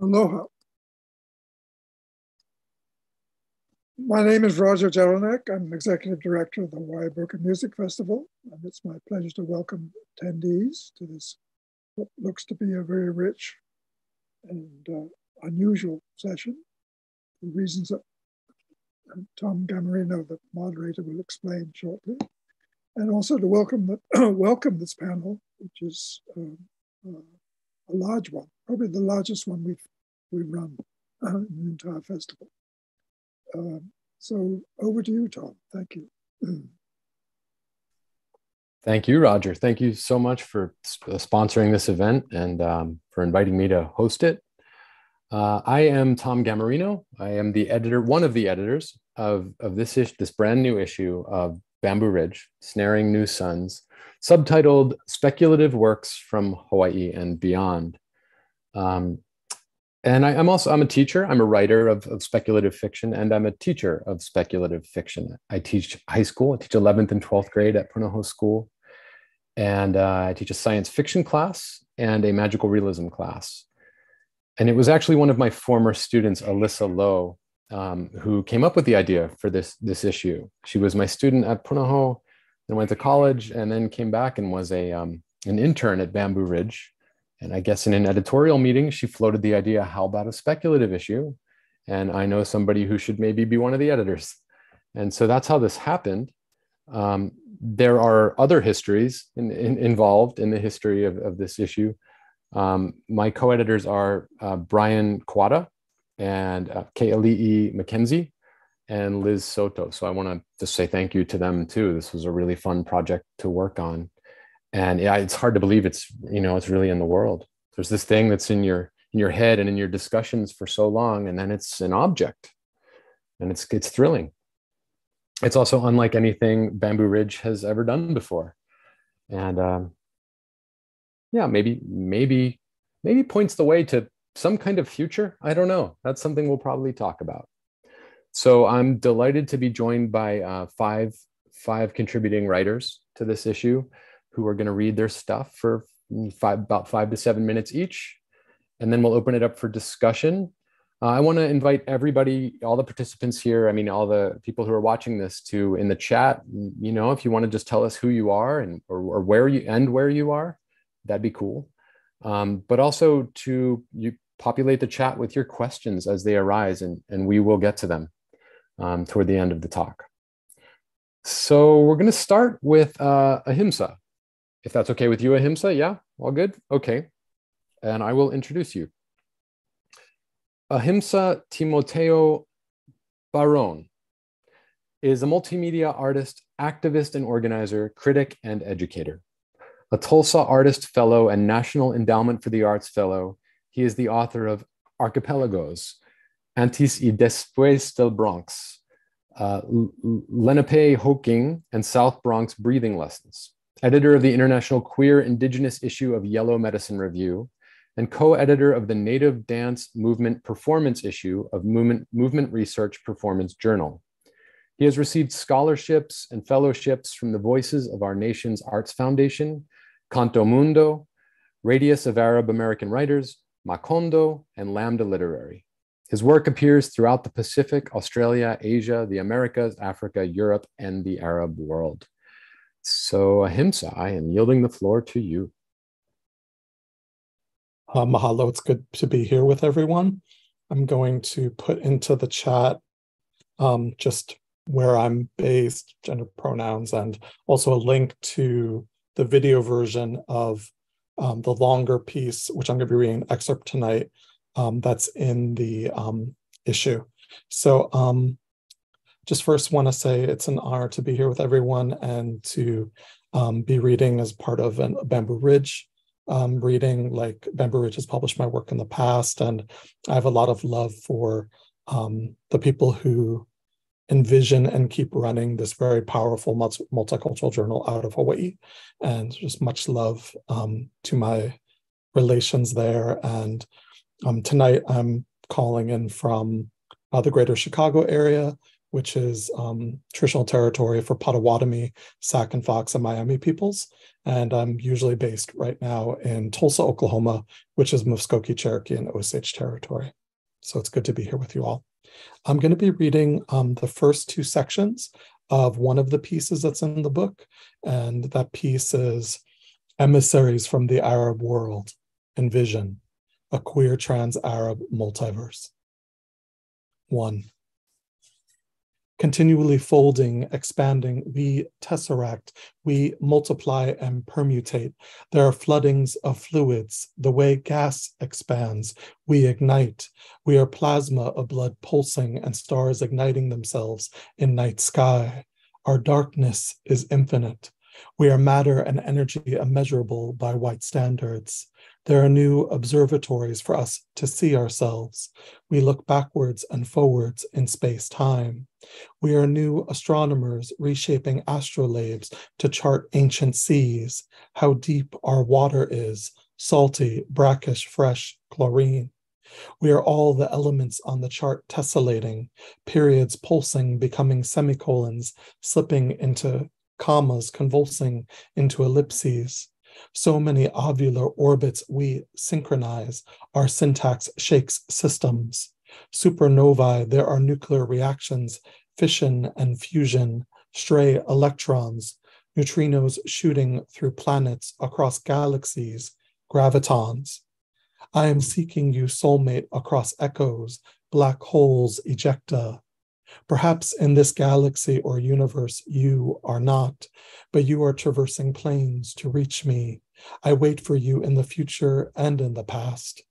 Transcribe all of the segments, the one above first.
Aloha. My name is Roger Jelinek. I'm Executive Director of the Book Music Festival, and it's my pleasure to welcome attendees to this what looks to be a very rich and uh, unusual session for reasons that Tom Gammarino, the moderator, will explain shortly. And also to welcome the, welcome this panel, which is um, uh, a large one, probably the largest one we've we've run uh, the entire festival. Um, so over to you, Tom. Thank you. Thank you, Roger. Thank you so much for uh, sponsoring this event and um, for inviting me to host it. Uh, I am Tom Gammarino. I am the editor, one of the editors of, of this, ish, this brand new issue of Bamboo Ridge, Snaring New Suns, subtitled Speculative Works from Hawaii and Beyond. Um, and I, am also I'm a teacher. I'm a writer of, of speculative fiction, and I'm a teacher of speculative fiction. I teach high school. I teach 11th and 12th grade at Punahou School, and uh, I teach a science fiction class and a magical realism class. And it was actually one of my former students, Alyssa Lowe, um, who came up with the idea for this this issue. She was my student at Punahou, then went to college, and then came back and was a um, an intern at Bamboo Ridge and I guess in an editorial meeting, she floated the idea how about a speculative issue? And I know somebody who should maybe be one of the editors. And so that's how this happened. Um, there are other histories in, in, involved in the history of, of this issue. Um, my co editors are uh, Bryan Kuwada and uh, McKenzie and Liz Soto. So I want to just say thank you to them too. This was a really fun project to work on and yeah it's hard to believe it's you know it's really in the world. There's this thing that's in your in your head and in your discussions for so long and then it's an object. And it's it's thrilling. It's also unlike anything bamboo ridge has ever done before. And um, yeah maybe maybe maybe points the way to some kind of future. I don't know. That's something we'll probably talk about. So i'm delighted to be joined by uh, five five contributing writers to this issue who are going to read their stuff for five, about five to seven minutes each. And then we'll open it up for discussion. Uh, I want to invite everybody, all the participants here, I mean, all the people who are watching this to in the chat, you know, if you want to just tell us who you are and or, or where you and where you are, that'd be cool. Um, but also to you populate the chat with your questions as they arise and, and we will get to them um, toward the end of the talk. So we're going to start with uh, Ahimsa. If that's okay with you, Ahimsa, yeah, all good? Okay. And I will introduce you. Ahimsa Timoteo Bhodhrán is a multimedia artist, activist and organizer, critic, and educator. A Tulsa Artist Fellow and National Endowment for the Arts Fellow, he is the author of Archipelagos, Antes y Después del Bronx, uh, Lenapehoking, and South Bronx Breathing Lessons editor of the International Queer Indigenous issue of Yellow Medicine Review, and co-editor of the Native Dance Movement Performance issue of Movement, Movement Research Performance Journal. He has received scholarships and fellowships from the Voices of Our Nation's Arts Foundation, Canto Mundo, Radius of Arab American Writers, Macondo, and Lambda Literary. His work appears throughout the Pacific, Australia, Asia, the Americas, Africa, Europe, and the Arab world. So, Ahimsa, I am yielding the floor to you. Uh, mahalo, it's good to be here with everyone. I'm going to put into the chat um, just where I'm based, gender pronouns, and also a link to the video version of um, the longer piece, which I'm going to be reading an excerpt tonight, um, that's in the um, issue. So um, just first want to say it's an honor to be here with everyone and to um, be reading as part of a Bamboo Ridge um, reading. Like Bamboo Ridge has published my work in the past, and I have a lot of love for um, the people who envision and keep running this very powerful multicultural journal out of Hawaii. And just much love um, to my relations there. And um, tonight I'm calling in from uh, the greater Chicago area which is um, traditional territory for Potawatomi, Sac and Fox, and Miami peoples. And I'm usually based right now in Tulsa, Oklahoma, which is Muskogee, Cherokee, and Osage territory. So it's good to be here with you all. I'm going to be reading um, the first two sections of one of the pieces that's in the book. And that piece is Emissaries from the Arab World Envision, a queer trans Arab multiverse. One continually folding, expanding, we tesseract, we multiply and permutate. There are floodings of fluids. The way gas expands, we ignite. We are plasma of blood pulsing and stars igniting themselves in night sky. Our darkness is infinite. We are matter and energy immeasurable by white standards. There are new observatories for us to see ourselves. We look backwards and forwards in space time. We are new astronomers reshaping astrolabes to chart ancient seas, how deep our water is salty, brackish, fresh, chlorine. We are all the elements on the chart tessellating, periods pulsing, becoming semicolons, slipping into commas, convulsing into ellipses. So many ovular orbits we synchronize, our syntax shakes systems. Supernovae, there are nuclear reactions, fission and fusion, stray electrons, neutrinos shooting through planets across galaxies, gravitons. I am seeking you, soulmate, across echoes, black holes, ejecta. Perhaps in this galaxy or universe you are not, but you are traversing planes to reach me. I wait for you in the future and in the past.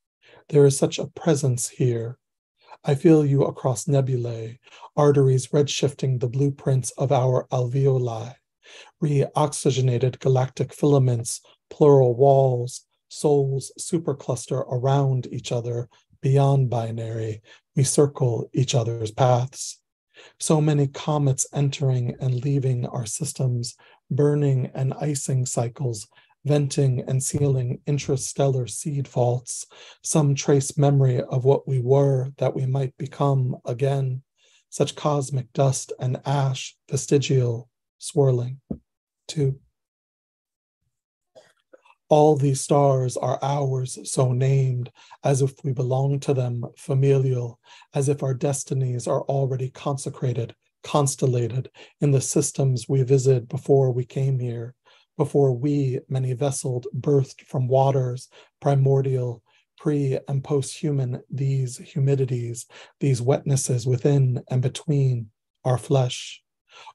There is such a presence here. I feel you across nebulae, arteries redshifting the blueprints of our alveoli, re-oxygenated galactic filaments, plural walls, souls supercluster around each other beyond binary. We circle each other's paths. So many comets entering and leaving our systems, burning and icing cycles, venting and sealing intrastellar seed faults, some trace memory of what we were that we might become again, such cosmic dust and ash, vestigial, swirling. Two. All these stars are ours, so named, as if we belong to them, familial, as if our destinies are already consecrated, constellated in the systems we visited before we came here, before we, many vesseled, birthed from waters, primordial, pre and post human, these humidities, these wetnesses within and between our flesh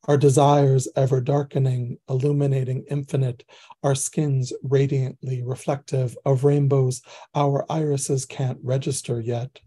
our desires ever darkening, illuminating infinite, our skins radiantly reflective of rainbows our irises can't register yet.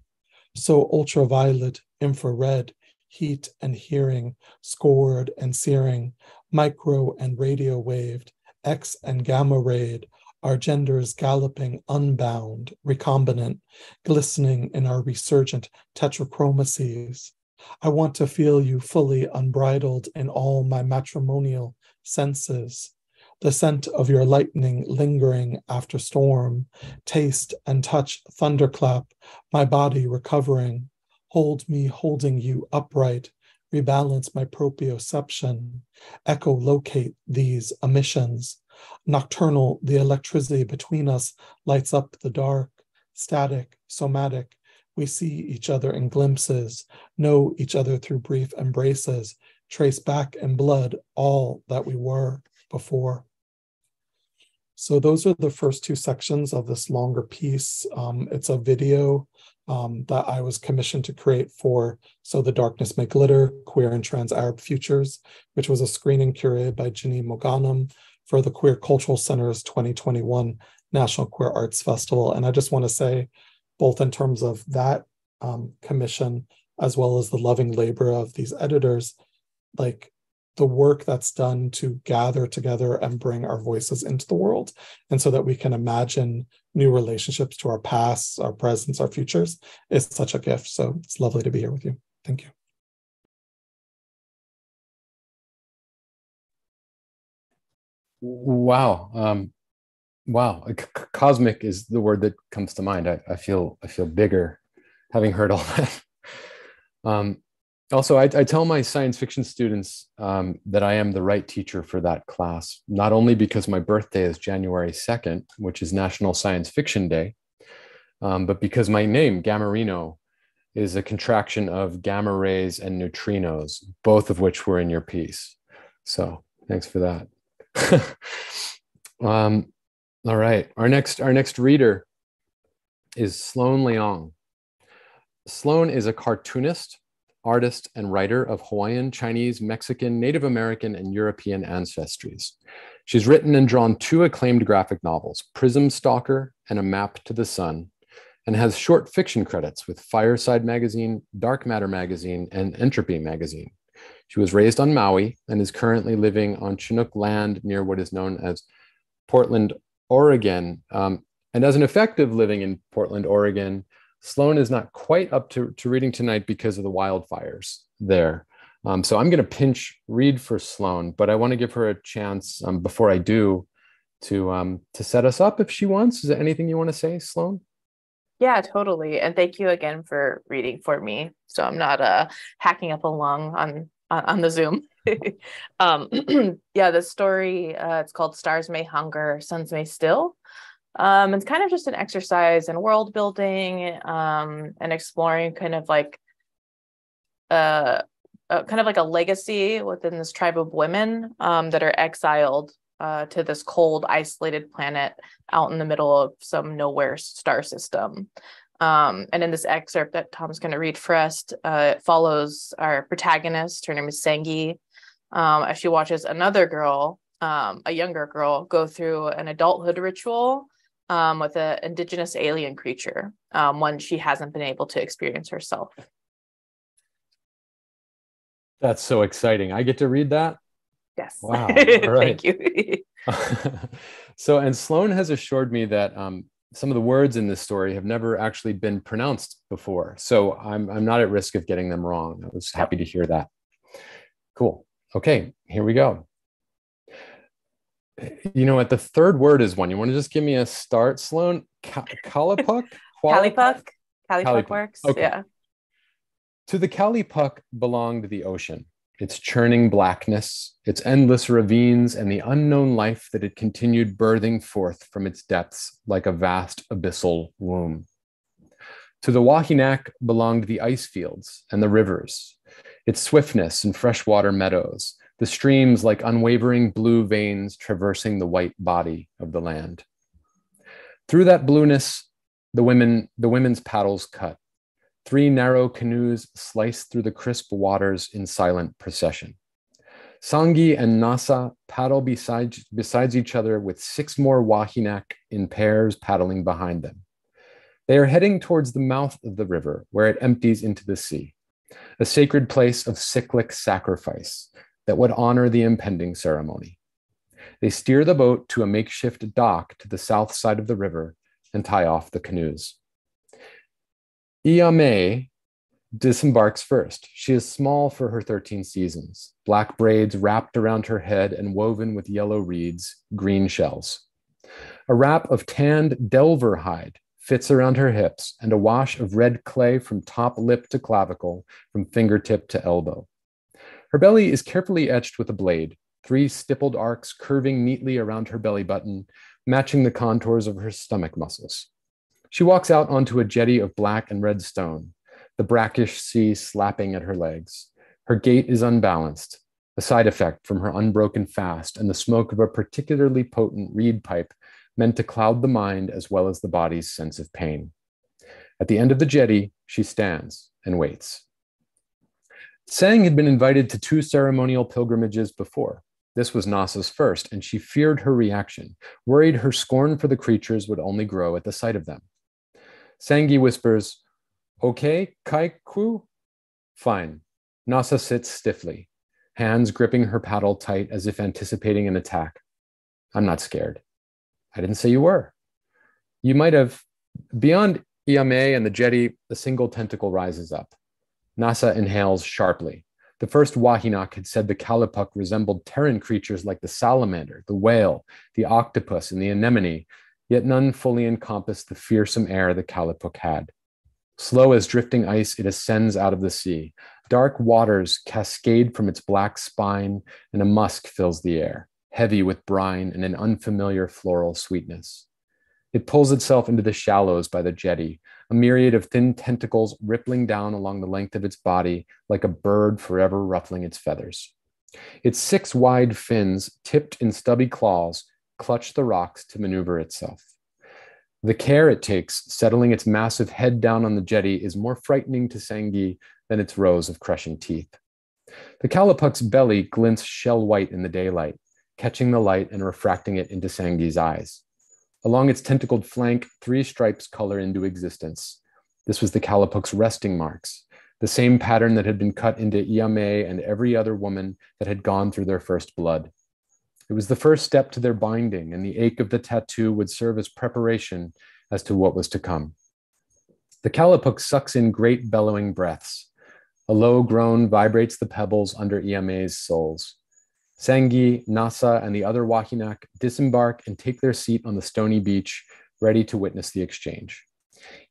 So ultraviolet, infrared, heat and hearing, scored and searing, micro and radio waved, X and gamma rayed, our genders galloping unbound, recombinant, glistening in our resurgent tetrachromacies. I want to feel you fully unbridled in all my matrimonial senses. The scent of your lightning lingering after storm, taste and touch thunderclap, my body recovering. Hold me holding you upright, rebalance my proprioception, echolocate these emissions. Nocturnal, the electricity between us lights up the dark, static, somatic, we see each other in glimpses, know each other through brief embraces, trace back in blood all that we were before. So, those are the first two sections of this longer piece. Um, it's a video um, that I was commissioned to create for So the Darkness May Glitter Queer and Trans Arab Futures, which was a screening curated by Ginny Moganam for the Queer Cultural Center's 2021 National Queer Arts Festival. And I just want to say, both in terms of that um, commission as well as the loving labor of these editors, like the work that's done to gather together and bring our voices into the world, and so that we can imagine new relationships to our pasts, our presents, our futures is such a gift. So it's lovely to be here with you. Thank you. Wow. Um, wow C- cosmic is the word that comes to mind I, I, feel i feel bigger having heard all that um also, I, I, tell my science fiction students um, that I am the right teacher for that class, not only because my birthday is January 2nd, which is National Science Fiction Day, um, but because my name, Gammarino, is a contraction of gamma rays and neutrinos, both of which were in your piece. So thanks for that. um, all right, our next our next reader is Sloane Leong. Sloane is a cartoonist, artist, and writer of Hawaiian, Chinese, Mexican, Native American, and European ancestries. She's written and drawn two acclaimed graphic novels, Prism Stalker and A Map to the Sun, and has short fiction credits with Fireside Magazine, Dark Matter Magazine, and Entropy Magazine. She was raised on Maui and is currently living on Chinook land near what is known as Portland, Oregon. Um, and as an effective living in Portland, Oregon, Sloane is not quite up to, to reading tonight because of the wildfires there. Um, so I'm going to pinch read for Sloane, but I want to give her a chance um, before I do to um, to set us up if she wants. Is there anything you want to say, Sloane? Yeah, totally. And thank you again for reading for me. So I'm not uh hacking up along on on, on the Zoom. um yeah, the story uh it's called Stars May Hunger, Suns May Still. Um it's kind of just an exercise in world building um and exploring kind of like uh, uh kind of like a legacy within this tribe of women um that are exiled uh, to this cold, isolated planet out in the middle of some nowhere star system. Um, and in this excerpt that Tom's going to read for us, uh, it follows our protagonist. Her name is Sangi. Um, as she watches another girl, um, a younger girl, go through an adulthood ritual um, with an indigenous alien creature, um, one she hasn't been able to experience herself. That's so exciting. I get to read that. Yes. Wow. Thank you. so, and Sloane has assured me that um, some of the words in this story have never actually been pronounced before. So I'm, I'm not at risk of getting them wrong. I was happy to hear that. Cool. Okay, here we go. You know what? The third word is one. You want to just give me a start, Sloane? Kalipuck? Kalipuck? Kalipuck works. Okay. Yeah. To the Kalipuck belonged the ocean its churning blackness, its endless ravines, and the unknown life that it continued birthing forth from its depths like a vast abyssal womb. To the Wahinak belonged the ice fields and the rivers, its swiftness and freshwater meadows, the streams like unwavering blue veins traversing the white body of the land. Through that blueness, the women, the women's paddles cut, Three narrow canoes slice through the crisp waters in silent procession. Sangi and Nasa paddle beside, besides each other with six more Wahinak in pairs paddling behind them. They are heading towards the mouth of the river where it empties into the sea, a sacred place of cyclic sacrifice that would honor the impending ceremony. They steer the boat to a makeshift dock to the south side of the river and tie off the canoes. Iame disembarks first. She is small for her 13 seasons, black braids wrapped around her head and woven with yellow reeds, green shells. A wrap of tanned delver hide fits around her hips, and a wash of red clay from top lip to clavicle, from fingertip to elbow. Her belly is carefully etched with a blade, three stippled arcs curving neatly around her belly button, matching the contours of her stomach muscles. She walks out onto a jetty of black and red stone, the brackish sea slapping at her legs. Her gait is unbalanced, a side effect from her unbroken fast and the smoke of a particularly potent reed pipe meant to cloud the mind as well as the body's sense of pain. At the end of the jetty, she stands and waits. Sang had been invited to two ceremonial pilgrimages before. This was Nasa's first, and she feared her reaction, worried her scorn for the creatures would only grow at the sight of them. Sangi whispers, Okay, Kaiku? Fine. Nasa sits stiffly, hands gripping her paddle tight as if anticipating an attack. I'm not scared. I didn't say you were. You might have. Beyond Iame and the jetty, a single tentacle rises up. Nasa inhales sharply. The first Wahinak had said the Kalipuck resembled Terran creatures like the salamander, the whale, the octopus, and the anemone, yet none fully encompassed the fearsome air the Kalipuck had. Slow as drifting ice, it ascends out of the sea. Dark waters cascade from its black spine, and a musk fills the air, heavy with brine and an unfamiliar floral sweetness. It pulls itself into the shallows by the jetty, a myriad of thin tentacles rippling down along the length of its body like a bird forever ruffling its feathers. Its six wide fins, tipped in stubby claws, clutch the rocks to maneuver itself. The care it takes settling its massive head down on the jetty is more frightening to Sangi than its rows of crushing teeth. The Kalapuck's belly glints shell white in the daylight, catching the light and refracting it into Sangi's eyes. Along its tentacled flank, three stripes color into existence. This was the Kalapuck's resting marks, the same pattern that had been cut into Iame and every other woman that had gone through their first blood. It was the first step to their binding, and the ache of the tattoo would serve as preparation as to what was to come. The Kalapuck sucks in great bellowing breaths. A low groan vibrates the pebbles under Iame's soles. Sangi, Nasa, and the other Wahinak disembark and take their seat on the stony beach, ready to witness the exchange.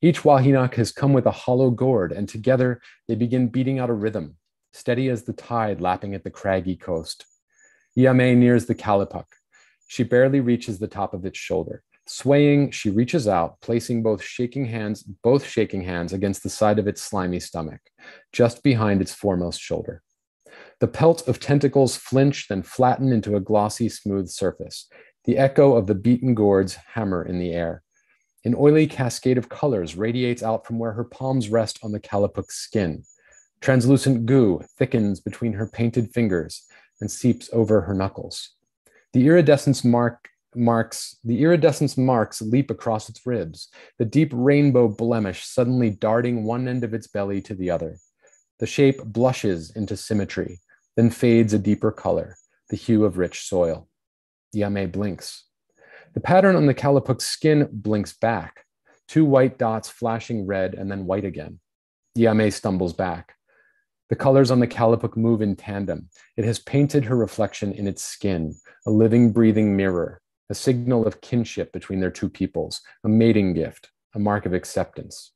Each Wahinak has come with a hollow gourd, and together they begin beating out a rhythm, steady as the tide lapping at the craggy coast. Iame nears the Kalapuck. She barely reaches the top of its shoulder. Swaying, she reaches out, placing both shaking hands, both shaking hands against the side of its slimy stomach, just behind its foremost shoulder. The pelt of tentacles flinch, then flatten into a glossy, smooth surface. The echo of the beaten gourds hammer in the air. An oily cascade of colors radiates out from where her palms rest on the Kalapuck's skin. Translucent goo thickens between her painted fingers, and seeps over her knuckles. The iridescence mark marks the iridescence marks leap across its ribs, the deep rainbow blemish suddenly darting one end of its belly to the other. The shape blushes into symmetry, then fades a deeper color, the hue of rich soil. Iame blinks. The pattern on the Kalapuck's skin blinks back, two white dots flashing red and then white again. Iame stumbles back. The colors on the Kalapuck move in tandem. It has painted her reflection in its skin, a living, breathing mirror, a signal of kinship between their two peoples, a mating gift, a mark of acceptance.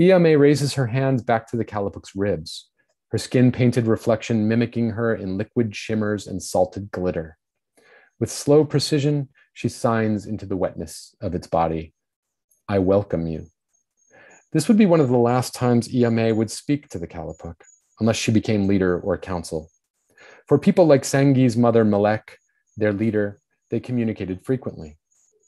Iame raises her hands back to the Kalapuck's ribs, her skin painted reflection mimicking her in liquid shimmers and salted glitter. With slow precision, she signs into the wetness of its body I welcome you. This would be one of the last times EMA would speak to the Kalapuck unless she became leader or council. For people like Sangi's mother Melek, their leader, they communicated frequently.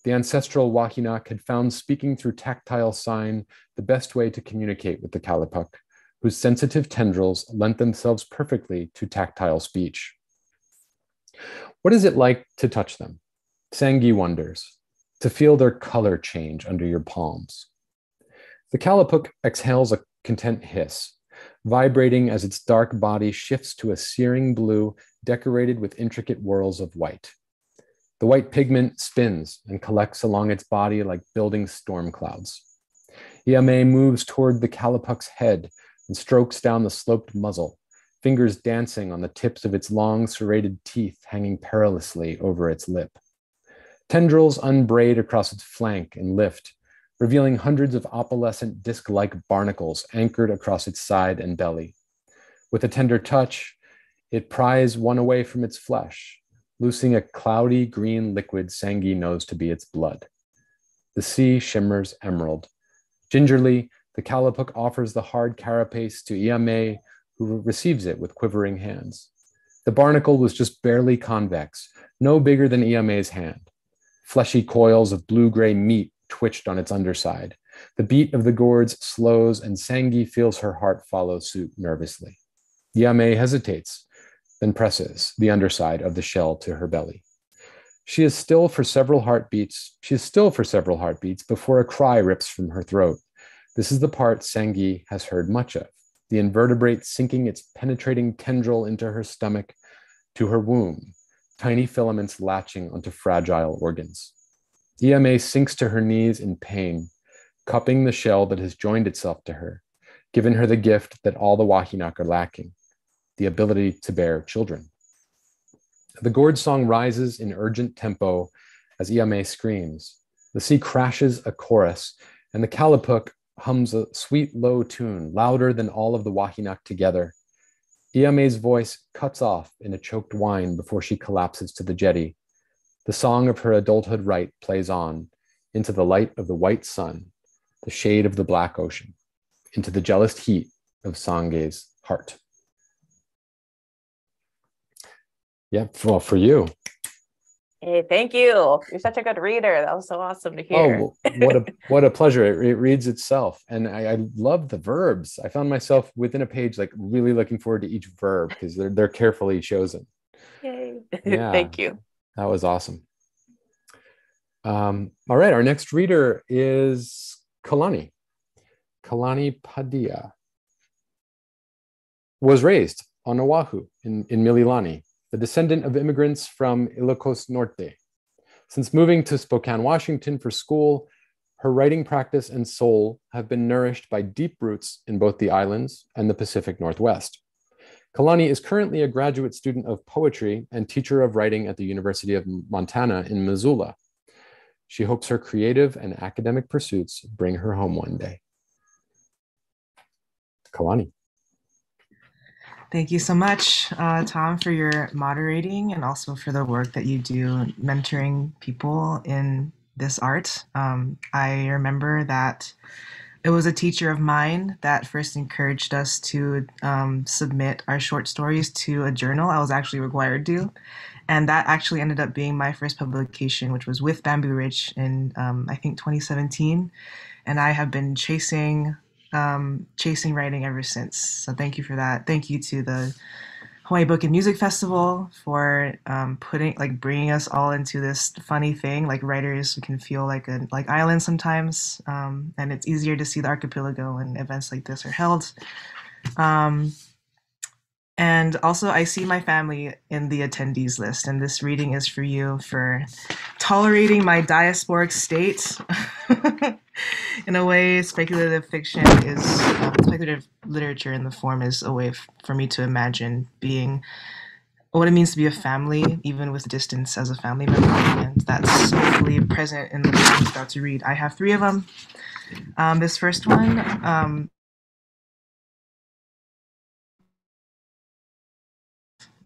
The ancestral Wahinak had found speaking through tactile sign the best way to communicate with the Kalapuck, whose sensitive tendrils lent themselves perfectly to tactile speech. What is it like to touch them? Sangi wonders, to feel their color change under your palms. The Kalapuck exhales a content hiss, vibrating as its dark body shifts to a searing blue decorated with intricate whorls of white. The white pigment spins and collects along its body like building storm clouds. Iame moves toward the Kalapuck's head and strokes down the sloped muzzle, fingers dancing on the tips of its long serrated teeth hanging perilously over its lip. Tendrils unbraid across its flank and lift, revealing hundreds of opalescent disc like barnacles anchored across its side and belly. With a tender touch, it pries one away from its flesh, loosing a cloudy green liquid Sangi knows to be its blood. The sea shimmers emerald. Gingerly, the Kalapuck offers the hard carapace to Iame, who receives it with quivering hands. The barnacle was just barely convex, no bigger than Iame's hand. Fleshy coils of blue gray meat twitched on its underside. The beat of the gourds slows, and Sangi feels her heart follow suit nervously. Iame hesitates, then presses the underside of the shell to her belly. She is still for several heartbeats. She is still for several heartbeats before a cry rips from her throat. This is the part Sangi has heard much of the invertebrate sinking its penetrating tendril into her stomach to her womb, tiny filaments latching onto fragile organs. Iame sinks to her knees in pain, cupping the shell that has joined itself to her, given her the gift that all the Wahinak are lacking the ability to bear children. The gourd song rises in urgent tempo as Iame screams. The sea crashes a chorus, and the Kalapuck, hums a sweet low tune, louder than all of the Wahinak together. Iame's voice cuts off in a choked whine before she collapses to the jetty. The song of her adulthood rite plays on into the light of the white sun, the shade of the black ocean, into the jealous heat of Sangi's heart. Yeah, well, for you. Hey, thank you. You're such a good reader. That was so awesome to hear. Oh, what a what a pleasure! It, it reads itself, and I, I, love the verbs. I found myself within a page, like really looking forward to each verb because they're they're carefully chosen. Yay! Yeah, thank you. That was awesome. Um, all right, our next reader is Kalani. Kalani Padilla was raised on Oahu in, in Mililani, the descendant of immigrants from Ilocos Norte. Since moving to Spokane, Washington for school, her writing practice and soul have been nourished by deep roots in both the islands and the Pacific Northwest. Kalani is currently a graduate student of poetry and teacher of writing at the University of Montana in Missoula. She hopes her creative and academic pursuits bring her home one day. Kalani. Thank you so much, uh, Tom, for your moderating and also for the work that you do mentoring people in this art. Um, I remember that it was a teacher of mine that first encouraged us to um, submit our short stories to a journal. I was actually required to. And that actually ended up being my first publication, which was with Bamboo Ridge in, um, I think, 2017. And I have been chasing um, chasing writing ever since. So thank you for that. Thank you to the Hawaii Book and Music Festival for um, putting like bringing us all into this funny thing. Like writers, we can feel like a like island sometimes, um, and it's easier to see the archipelago when events like this are held. Um, and also, I see my family in the attendees list, and this reading is for you for tolerating my diasporic state. in a way, speculative fiction is uh, speculative literature in the form is a way f- for me to imagine being what it means to be a family, even with distance as a family member, and that's hopefully present in the book I'm about to read. I have three of them. Um, this first one um,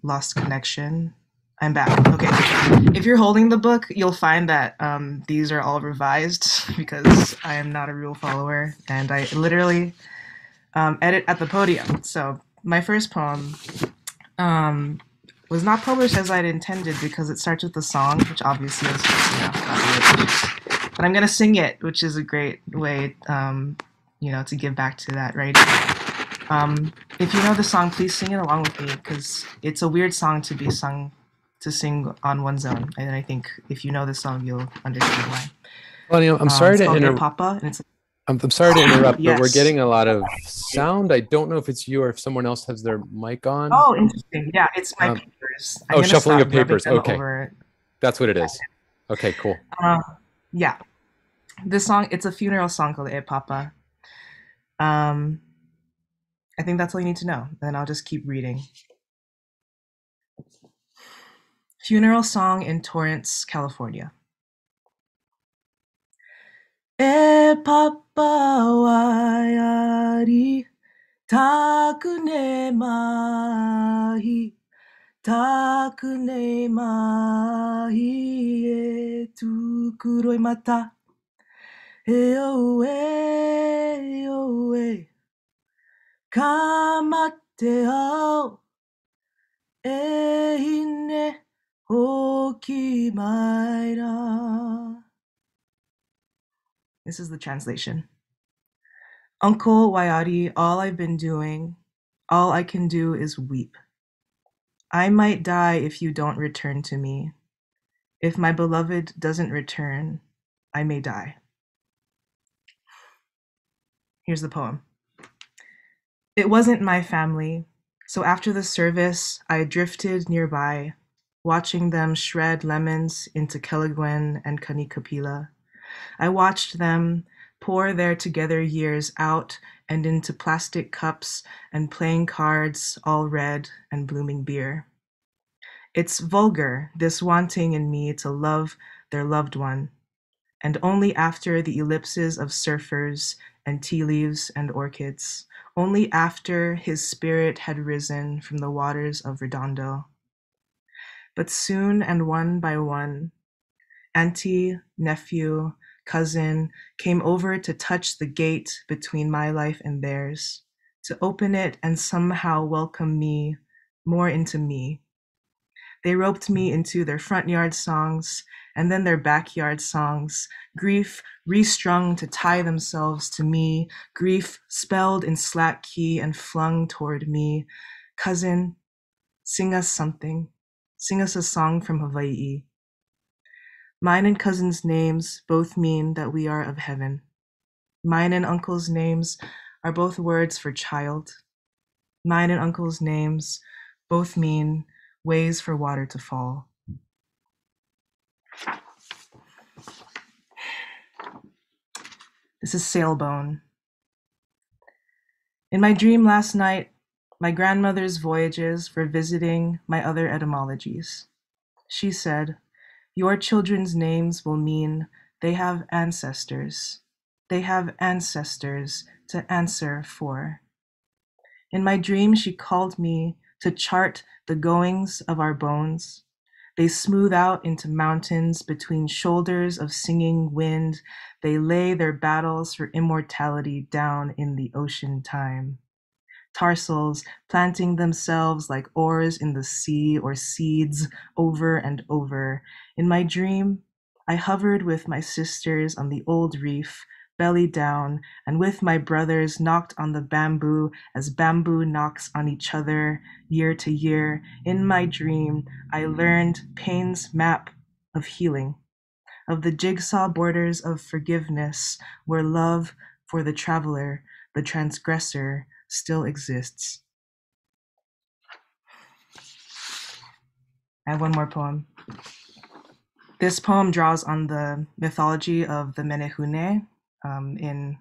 lost connection. I'm back. Okay. If you're holding the book, you'll find that um, these are all revised because I am not a rule follower and I literally um, edit at the podium. So my first poem um, was not published as I'd intended because it starts with a song, which obviously is you know, but I'm gonna sing it, which is a great way, um, you know, to give back to that writing. Um, if you know the song, please sing it along with me because it's a weird song to be sung to sing on one's own. And I think if you know the song, you'll understand why. Well, you know, I'm um, sorry to interrupt. Papa, and it's I'm, I'm sorry to interrupt, yes. but we're getting a lot of sound. I don't know if it's you or if someone else has their mic on. Oh, interesting. Yeah, it's my um, papers. I'm oh, shuffling of papers. Okay. Over. That's what it is. Okay, cool. Uh, yeah. This song, it's a funeral song called E Papa. Um, I think that's all you need to know. Then I'll just keep reading. Funeral Song in Torrance, California. E papa waiari takune mahi takune mahi e tukuroi mata e o e o e kamate au e hine Hokimaira. This is the translation. Uncle Waiari, all I've been doing, all I can do is weep. I might die if you don't return to me. If my beloved doesn't return, I may die. Here's the poem. It wasn't my family, so after the service, I drifted nearby watching them shred lemons into Keligwen and Kanikapila. I watched them pour their together years out and into plastic cups and playing cards, all red and blooming beer. It's vulgar, this wanting in me to love their loved one, and only after the ellipses of surfers and tea leaves and orchids, only after his spirit had risen from the waters of Redondo. But soon and one by one, auntie, nephew, cousin came over to touch the gate between my life and theirs, to open it and somehow welcome me more into me. They roped me into their front yard songs and then their backyard songs, grief restrung to tie themselves to me, grief spelled in slack key and flung toward me. Cousin, sing us something. Sing us a song from Hawaii. Mine and cousin's names both mean that we are of heaven. Mine and uncle's names are both words for child. Mine and uncle's names both mean ways for water to fall. This is Sailbone. In my dream last night, my grandmother's voyages were visiting my other etymologies. She said, Your children's names will mean they have ancestors. They have ancestors to answer for. In my dream, she called me to chart the goings of our bones, they smooth out into mountains between shoulders of singing wind. They lay their battles for immortality down in the ocean time. Tarsals planting themselves like oars in the sea or seeds over and over. In my dream, I hovered with my sisters on the old reef, belly down, and with my brothers knocked on the bamboo as bamboo knocks on each other year to year. In my dream, I learned pain's map of healing, of the jigsaw borders of forgiveness, where love for the traveler, the transgressor, still exists. I have one more poem. This poem draws on the mythology of the Menehune, um, in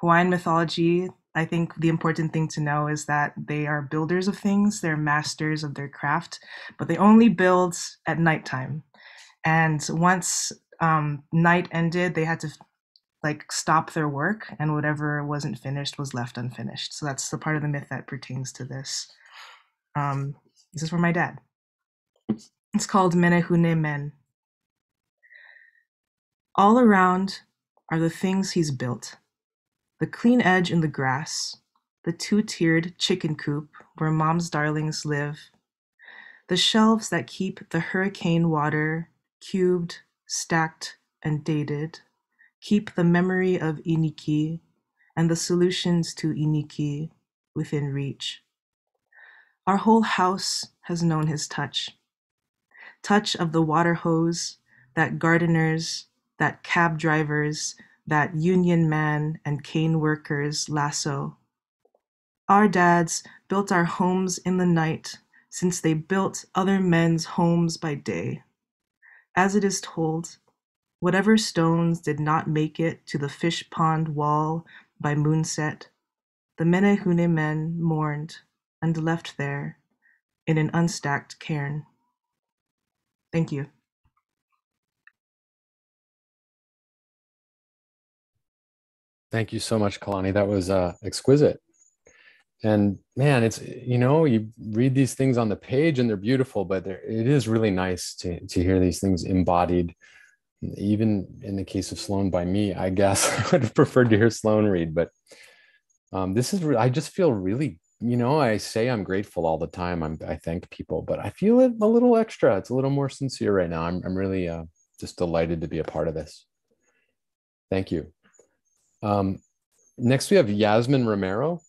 Hawaiian mythology, I think the important thing to know is that they are builders of things, they're masters of their craft, but they only build at nighttime. And once um, night ended, they had to like stop their work, and whatever wasn't finished was left unfinished. So that's the part of the myth that pertains to this. Um, this is for my dad. It's called Menehune Men. All around are the things he's built. The clean edge in the grass, the two-tiered chicken coop where mom's darlings live, the shelves that keep the hurricane water cubed, stacked, and dated, keep the memory of Iniki and the solutions to Iniki within reach. Our whole house has known his touch. Touch of the water hose that gardeners that cab drivers, that union man and cane workers lasso. Our dads built our homes in the night since they built other men's homes by day. As it is told, whatever stones did not make it to the fish pond wall by moonset, the Menehune men mourned and left there in an unstacked cairn. Thank you. Thank you so much, Kalani. That was uh, exquisite. And man, it's you know you read these things on the page and they're beautiful, but they're, it is really nice to to hear these things embodied. Even in the case of Sloane by me, I guess I would have preferred to hear Sloane read, but um, this is I just feel really you know I say I'm grateful all the time. I'm I thank people, but I feel it a little extra. It's a little more sincere right now. I'm I'm really uh, just delighted to be a part of this. Thank you. Um, next, we have Yasmine Romero.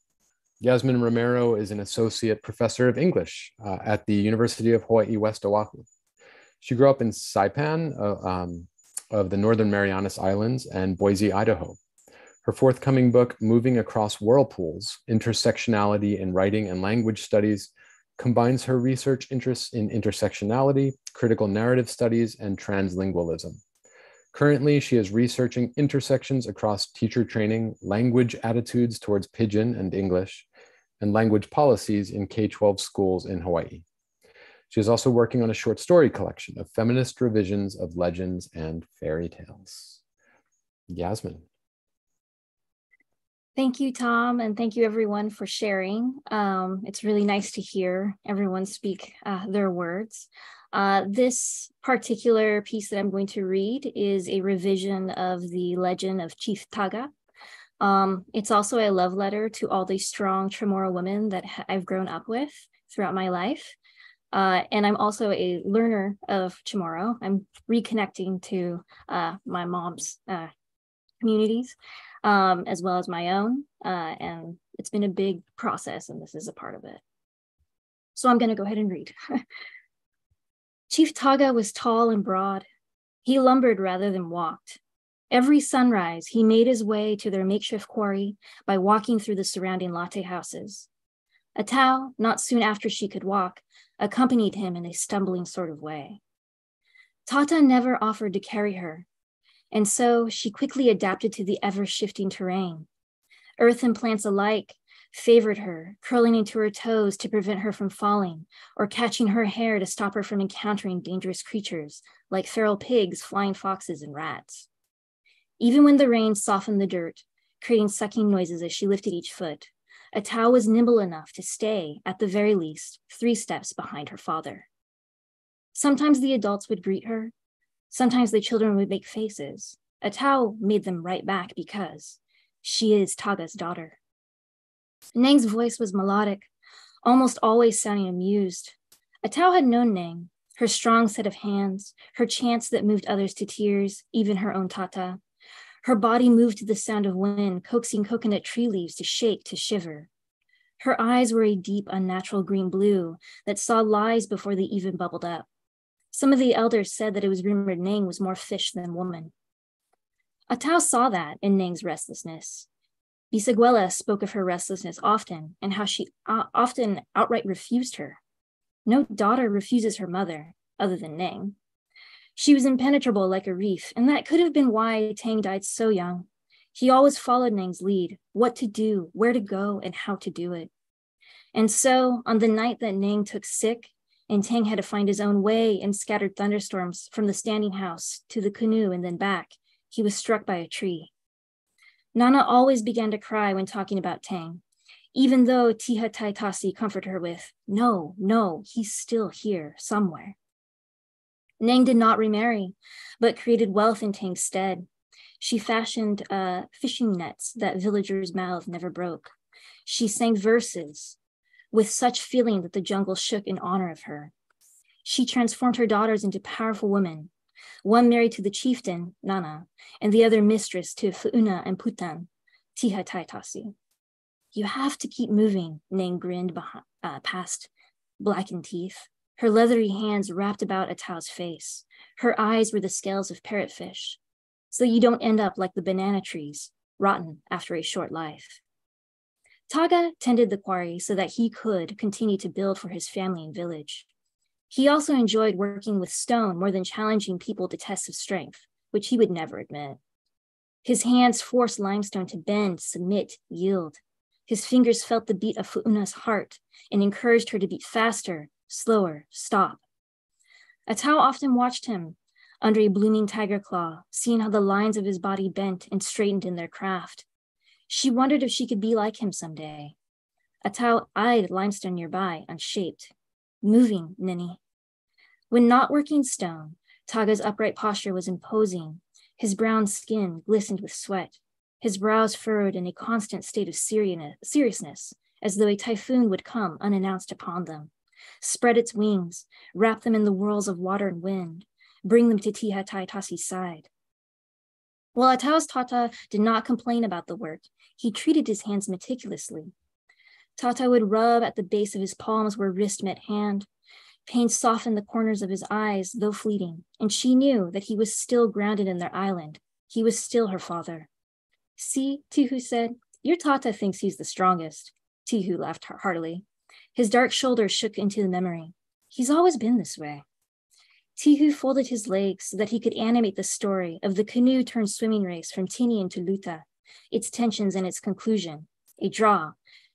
Yasmine Romero is an associate professor of English uh, at the University of Hawaii West Oahu. She grew up in Saipan uh, um, of the Northern Marianas Islands and Boise, Idaho. Her forthcoming book, Moving Across Whirlpools Intersectionality in Writing and Language Studies, combines her research interests in intersectionality, critical narrative studies, and translingualism. Currently, she is researching intersections across teacher training, language attitudes towards Pidgin and English, and language policies in K 12 schools in Hawaii. She is also working on a short story collection of feminist revisions of legends and fairy tales. Yasmine. Thank you, Tom, and thank you everyone for sharing. Um, it's really nice to hear everyone speak uh, their words. Uh, this particular piece that I'm going to read is a revision of the legend of Chief Taga. Um, it's also a love letter to all the strong Chamorro women that I've grown up with throughout my life. Uh, and I'm also a learner of Chamorro. I'm reconnecting to uh, my mom's uh, communities um, as well as my own. Uh, and it's been a big process, and this is a part of it. So I'm going to go ahead and read. Chief Taga was tall and broad. He lumbered rather than walked. Every sunrise, he made his way to their makeshift quarry by walking through the surrounding latte houses. Atau, not soon after she could walk, accompanied him in a stumbling sort of way. Tata never offered to carry her, and so she quickly adapted to the ever shifting terrain. Earth and plants alike favored her, curling into her toes to prevent her from falling, or catching her hair to stop her from encountering dangerous creatures like feral pigs, flying foxes, and rats. Even when the rain softened the dirt, creating sucking noises as she lifted each foot, Atau was nimble enough to stay, at the very least, three steps behind her father. Sometimes the adults would greet her, Sometimes the children would make faces. Atau made them right back because she is Taga's daughter. Nang's voice was melodic, almost always sounding amused. Atao had known Nang, her strong set of hands, her chants that moved others to tears, even her own Tata. Her body moved to the sound of wind, coaxing coconut tree leaves to shake, to shiver. Her eyes were a deep, unnatural green blue that saw lies before they even bubbled up. Some of the elders said that it was rumored Nang was more fish than woman. Atao saw that in Nang's restlessness. Bisabuela spoke of her restlessness often and how she uh, often outright refused her. No daughter refuses her mother, other than Nang. She was impenetrable like a reef, and that could have been why Tang died so young. He always followed Nang's lead, what to do, where to go, and how to do it. And so, on the night that Nang took sick and Tang had to find his own way in scattered thunderstorms from the standing house to the canoe and then back. He was struck by a tree. Nana always began to cry when talking about Tang, even though Tiha Taitasi comforted her with, No, no, he's still here somewhere. Nang did not remarry, but created wealth in Tang's stead. She fashioned uh, fishing nets that villagers' mouths never broke. She sang verses with such feeling that the jungle shook in honor of her. She transformed her daughters into powerful women, one married to the chieftain, Nana, and the other mistress to Fu'una and Puntan, Tiha Taitasi. You have to keep moving, Nang grinned behind, uh, past blackened teeth. Her leathery hands wrapped about Atau's face. Her eyes were the scales of parrotfish, so you don't end up like the banana trees, rotten after a short life. Taga tended the quarry so that he could continue to build for his family and village. He also enjoyed working with stone more than challenging people to tests of strength, which he would never admit. His hands forced limestone to bend, submit, yield. His fingers felt the beat of Fu'una's heart and encouraged her to beat faster, slower, stop. Atau often watched him under a blooming tiger claw, seeing how the lines of his body bent and straightened in their craft, she wondered if she could be like him someday. Atau eyed limestone nearby, unshaped. Moving, Ninny. When not working stone, Taga's upright posture was imposing. His brown skin glistened with sweat, his brows furrowed in a constant state of seriousness, as though a typhoon would come unannounced upon them, spread its wings, wrap them in the whirls of water and wind, bring them to Tiha Tasi's side. While Atau's Tata did not complain about the work, he treated his hands meticulously. Tata would rub at the base of his palms where wrist met hand. Pain softened the corners of his eyes, though fleeting, and she knew that he was still grounded in their island. He was still her father. See, Tihu said, your Tata thinks he's the strongest. Tihu laughed heartily. His dark shoulders shook into the memory. He's always been this way. Tihu folded his legs so that he could animate the story of the canoe turned swimming race from Tinian to Luta, its tensions and its conclusion. A draw.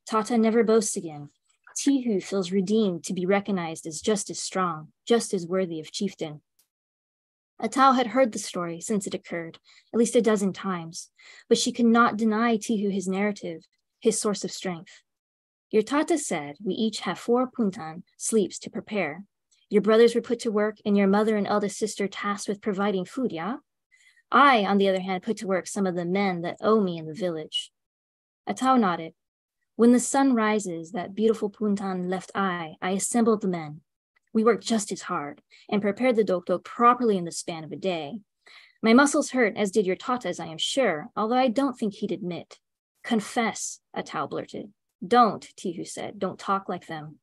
Tata never boasts again. Tihu feels redeemed to be recognized as just as strong, just as worthy of chieftain. Atau had heard the story since it occurred, at least a dozen times, but she could not deny Tihu his narrative, his source of strength. Your tata said we each have four puntan sleeps to prepare. Your brothers were put to work, and your mother and eldest sister tasked with providing food, yeah? I, on the other hand, put to work some of the men that owe me in the village. Atau nodded. When the sun rises, that beautiful puntan left eye, I assembled the men. We worked just as hard and prepared the dokdo properly in the span of a day. My muscles hurt, as did your tatas, I am sure, although I don't think he'd admit. Confess, Atau blurted. Don't, Tihu said. Don't talk like them.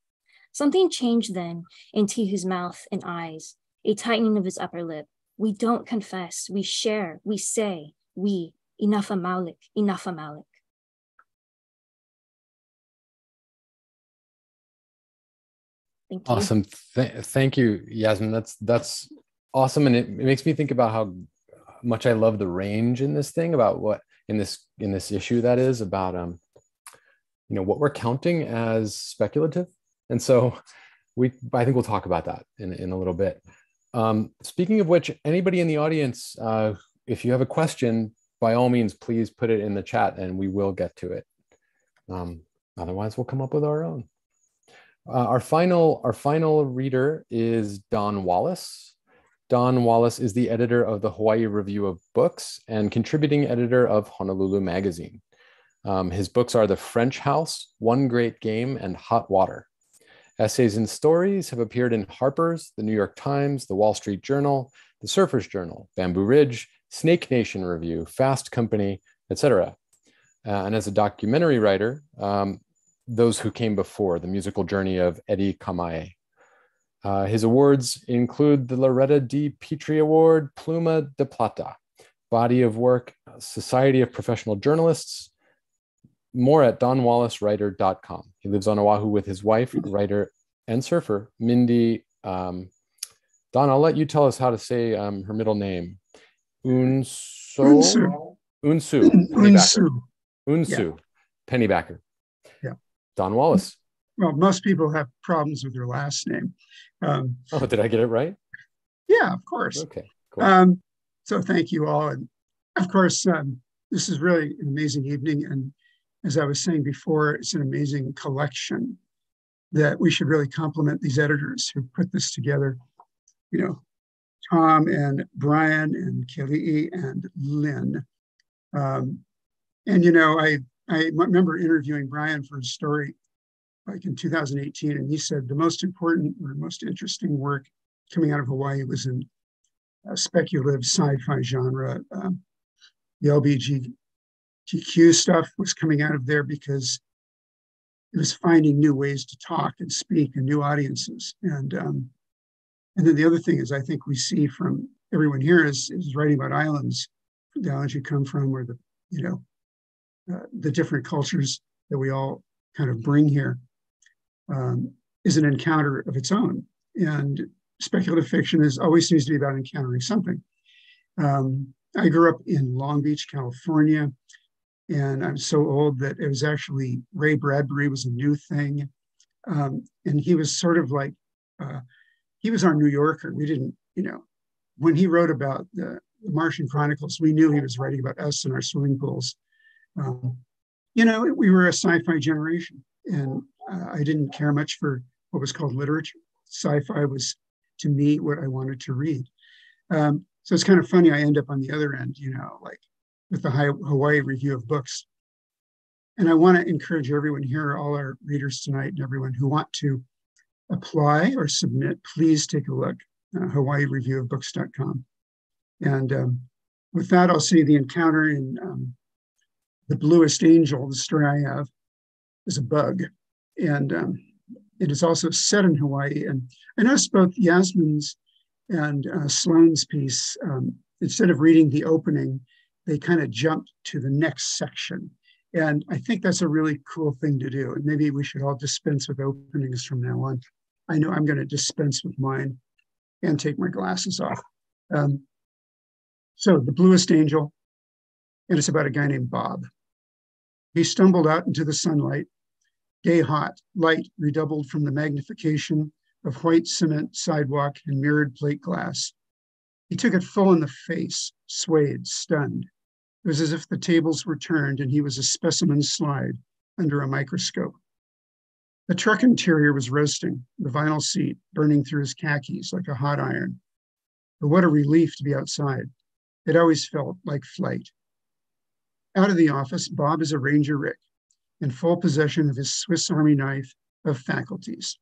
Something changed then in Tihu's mouth and eyes, a tightening of his upper lip. We don't confess, we share, we say, we, Inafa' Maolek, Inafa' Maolek. Thank you. Awesome. Th- thank you, Yasmine. That's that's awesome, and it, it makes me think about how much I love the range in this thing about what in this in this issue that is about um you know what we're counting as speculative, and so we I think we'll talk about that in in a little bit. Um, speaking of which, anybody in the audience, uh, if you have a question, by all means, please put it in the chat, and we will get to it. Um, otherwise, we'll come up with our own. Uh, our final our final reader is Don Wallace. Don Wallace is the editor of the Hawaii Review of Books and contributing editor of Honolulu Magazine. Um, his books are The French House, One Great Game, and Hot Water. Essays and stories have appeared in Harper's, the New York Times, the Wall Street Journal, the Surfers Journal, Bamboo Ridge, Snake Nation Review, Fast Company, etc. Uh, and as a documentary writer, um, those who came before, the musical journey of Eddie Kamae. Uh, his awards include the Loretta D. Petrie Award, Pluma de Plata, body of work, Society of Professional Journalists, more at donwallacewriter.com. He lives on Oahu with his wife, writer, and surfer, Mindy. Um, Don, I'll let you tell us how to say um, her middle name. Unso? Unsu. Unsu. Unsu. Unsu. Yeah. Don Wallace. Well, most people have problems with their last name. Um, oh, did I get it right? Yeah, of course. Okay, cool. Um, so thank you all. And of course, um, this is really an amazing evening. And as I was saying before, it's an amazing collection that we should really compliment these editors who put this together. You know, Tom and Bryan and Kelly and Lynn. Um, and, you know, I I remember interviewing Bryan for a story like in 2018, and he said the most important or most interesting work coming out of Hawaii was in speculative sci-fi genre. Um, the LBGTQ stuff was coming out of there because it was finding new ways to talk and speak and new audiences. And um, and then the other thing is, I think we see from everyone here is, is writing about islands, the islands you come from, or the you know uh, the different cultures that we all kind of bring here, um, is an encounter of its own. And speculative fiction is always seems to be about encountering something. Um, I grew up in Long Beach, California, and I'm so old that it was actually Ray Bradbury was a new thing, um, and he was sort of like uh, he was our New Yorker. We didn't, you know, when he wrote about the, Martian Chronicles, we knew he was writing about us and our swimming pools um, you know, we were a sci-fi generation, and uh, I didn't care much for what was called literature. Sci-fi was, to me, what I wanted to read. Um, so it's kind of funny. I end up on the other end, you know, like with the Hawaii Review of Books. And I want to encourage everyone here, all our readers tonight, and everyone who want to apply or submit, please take a look. Uh, HawaiiReviewOfBooks.com. And um, with that, I'll say the encounter in um, the bluest angel, the story I have, is a bug. And um, it is also set in Hawaii. And I noticed both Yasmine's and uh, Sloane's piece, um, instead of reading the opening, they kind of jumped to the next section. And I think that's a really cool thing to do. And maybe we should all dispense with openings from now on. I know I'm going to dispense with mine and take my glasses off. Um, so, The Bluest Angel, and it's about a guy named Bob. He stumbled out into the sunlight, day hot, light redoubled from the magnification of white cement sidewalk and mirrored plate glass. He took it full in the face, swayed, stunned. It was as if the tables were turned and he was a specimen slide under a microscope. The truck interior was roasting, the vinyl seat burning through his khakis like a hot iron. But what a relief to be outside. It always felt like flight. Out of the office, Bob is a Ranger Rick, in full possession of his Swiss Army knife of faculties.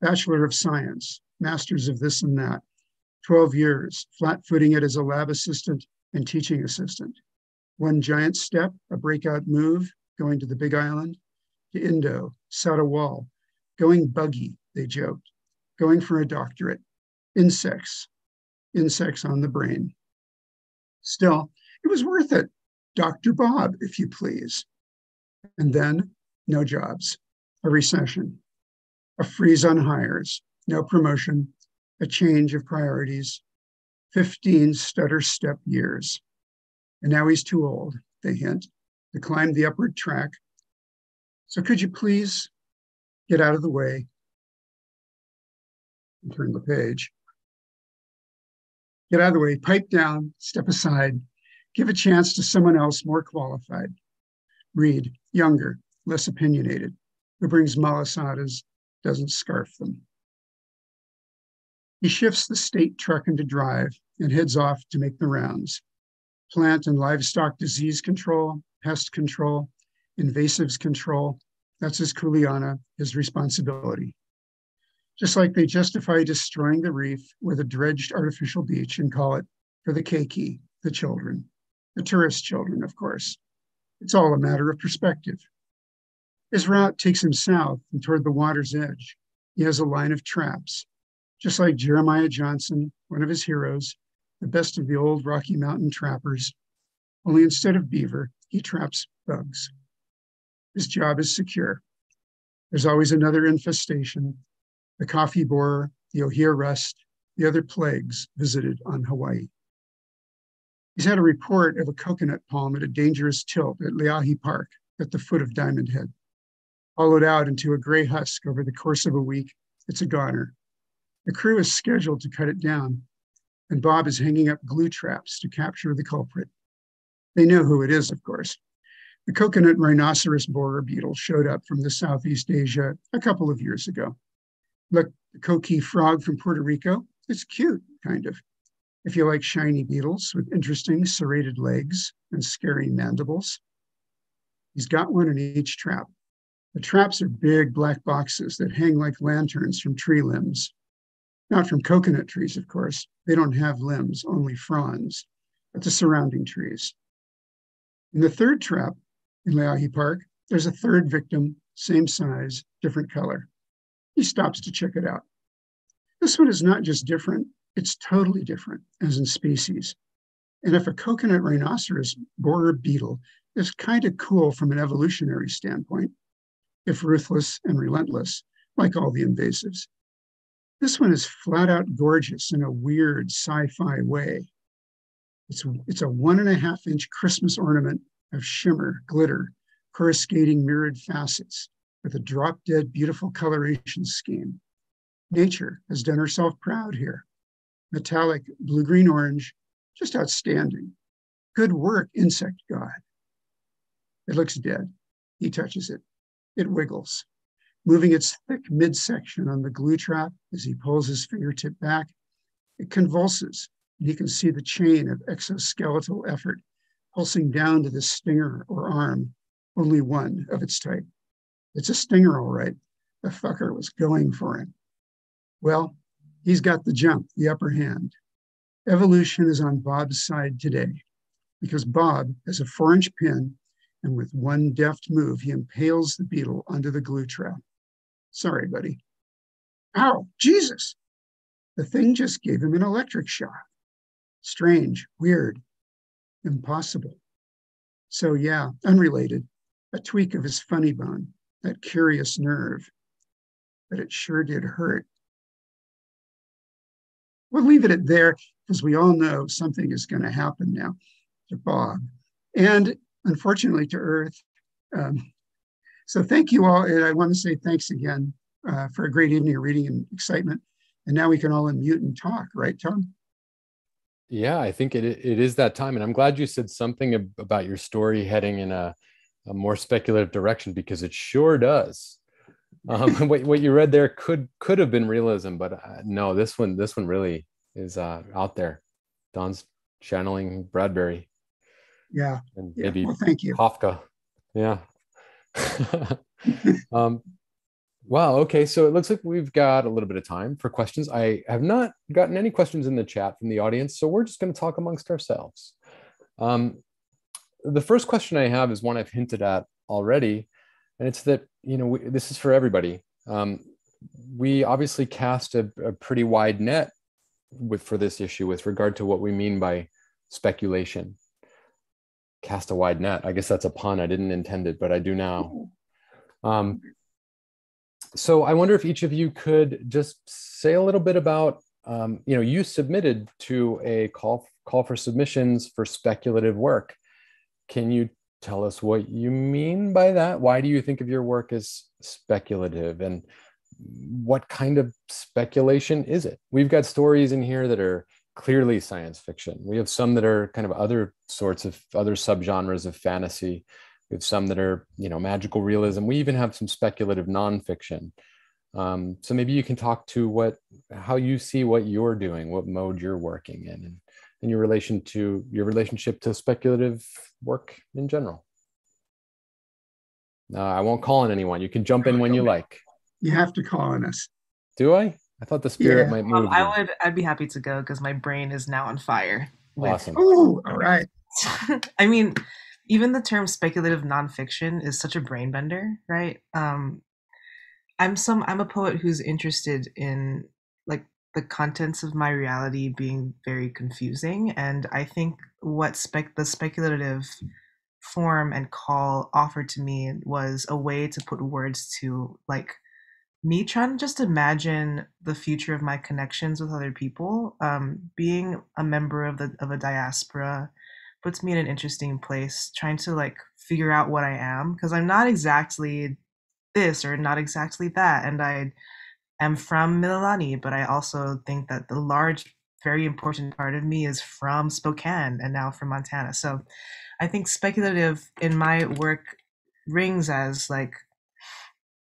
Bachelor of Science, Masters of this and that, 12 years, flat footing it as a lab assistant and teaching assistant. One giant step, a breakout move, going to the Big Island, to Indo, Sada Wall, going buggy, they joked, going for a doctorate, insects, insects on the brain. Still, it was worth it. Dr. Bob, if you please. And then no jobs, a recession, a freeze on hires, no promotion, a change of priorities, 15 stutter step years. And now he's too old, they hint, to climb the upward track. So could you please get out of the way and turn the page? Get out of the way, pipe down, step aside, give a chance to someone else more qualified. Read, younger, less opinionated, who brings malasadas, doesn't scarf them. He shifts the state truck into drive and heads off to make the rounds. Plant and livestock disease control, pest control, invasives control. That's his kuleana, his responsibility. Just like they justify destroying the reef with a dredged artificial beach and call it for the keiki, the children, the tourist children, of course. It's all a matter of perspective. His route takes him south and toward the water's edge. He has a line of traps, just like Jeremiah Johnson, one of his heroes, the best of the old Rocky Mountain trappers. Only instead of beaver, he traps bugs. His job is secure. There's always another infestation the coffee borer, the ohia rust, the other plagues visited on Hawaii. He's had a report of a coconut palm at a dangerous tilt at Leahi Park at the foot of Diamond Head. Hollowed out into a gray husk over the course of a week, it's a goner. The crew is scheduled to cut it down, and Bob is hanging up glue traps to capture the culprit. They know who it is, of course. The coconut rhinoceros borer beetle showed up from the Southeast Asia a couple of years ago. Look, the coqui frog from Puerto Rico, it's cute, kind of. If you like shiny beetles with interesting serrated legs and scary mandibles, he's got one in each trap. The traps are big black boxes that hang like lanterns from tree limbs. Not from coconut trees, of course. They don't have limbs, only fronds, but the surrounding trees. In the third trap in Leahi Park, there's a third victim, same size, different color. He stops to check it out. This one is not just different, it's totally different, as in species. And if a coconut rhinoceros borer beetle is kind of cool from an evolutionary standpoint, if ruthless and relentless, like all the invasives. This one is flat out gorgeous in a weird sci fi way. It's, it's a one and a half inch Christmas ornament of shimmer, glitter, coruscating mirrored facets with a drop dead beautiful coloration scheme. Nature has done herself proud here. Metallic blue green orange, just outstanding. Good work, insect god. It looks dead. He touches it. It wiggles, moving its thick midsection on the glue trap as he pulls his fingertip back. It convulses, and you can see the chain of exoskeletal effort pulsing down to the stinger or arm, only one of its type. It's a stinger, all right. The fucker was going for him. Well, he's got the jump, the upper hand. Evolution is on Bob's side today because Bob has a four inch pin and with one deft move, he impales the beetle under the glue trap. Sorry, buddy. Ow, Jesus! The thing just gave him an electric shock. Strange, weird, impossible. So, yeah, unrelated, a tweak of his funny bone, that curious nerve. But it sure did hurt. We'll leave it at there because we all know something is going to happen now to Bob. And unfortunately to Earth. Um, so thank you all. And I want to say thanks again uh, for a great evening of reading and excitement. And now we can all unmute and talk, right, Tom? Yeah, I think it it is that time, and I'm glad you said something about your story heading in a, a more speculative direction because it sure does. Um, what what you read there could could have been realism, but uh, no, this one this one really is uh, out there. Don's channeling Bradbury. Yeah. And yeah. maybe well, thank you. Kafka. Yeah. um, wow. Okay. So it looks like we've got a little bit of time for questions. I have not gotten any questions in the chat from the audience, so we're just going to talk amongst ourselves. Um, the first question I have is one I've hinted at already, and it's that you know we, this is for everybody. Um, we obviously cast a, a pretty wide net with for this issue with regard to what we mean by speculation cast a wide net. I guess that's a pun. I didn't intend it, but I do now. Um, so I wonder if each of you could just say a little bit about, um, you know, you submitted to a call call for submissions for speculative work. Can you tell us what you mean by that? Why do you think of your work as speculative, and what kind of speculation is it? We've got stories in here that are clearly science fiction. We have some that are kind of other sorts of other subgenres of fantasy. We have some that are, you know, magical realism. We even have some speculative nonfiction. Um, so maybe you can talk to what, how you see what you're doing, what mode you're working in, and, and your relation to your relationship to speculative work in general. Uh, I won't call on anyone. You can jump in when you like. You have to call on us. Do I? I thought the spirit Yeah. might Um, move. I you. would. I'd be happy to go because my brain is now on fire. with- Awesome. Oh, all right. I mean, even the term speculative nonfiction is such a brain bender, right? Um, I'm some. I'm a poet who's interested in like the contents of my reality being very confusing, and I think what spec the speculative form and call offered to me was a way to put words to like me trying to just imagine the future of my connections with other people. Um, being a member of the of a diaspora puts me in an interesting place trying to like figure out what i am because i'm not exactly this or not exactly that and i am from mililani but i also think that the large very important part of me is from spokane and now from montana. So i think speculative in my work rings as like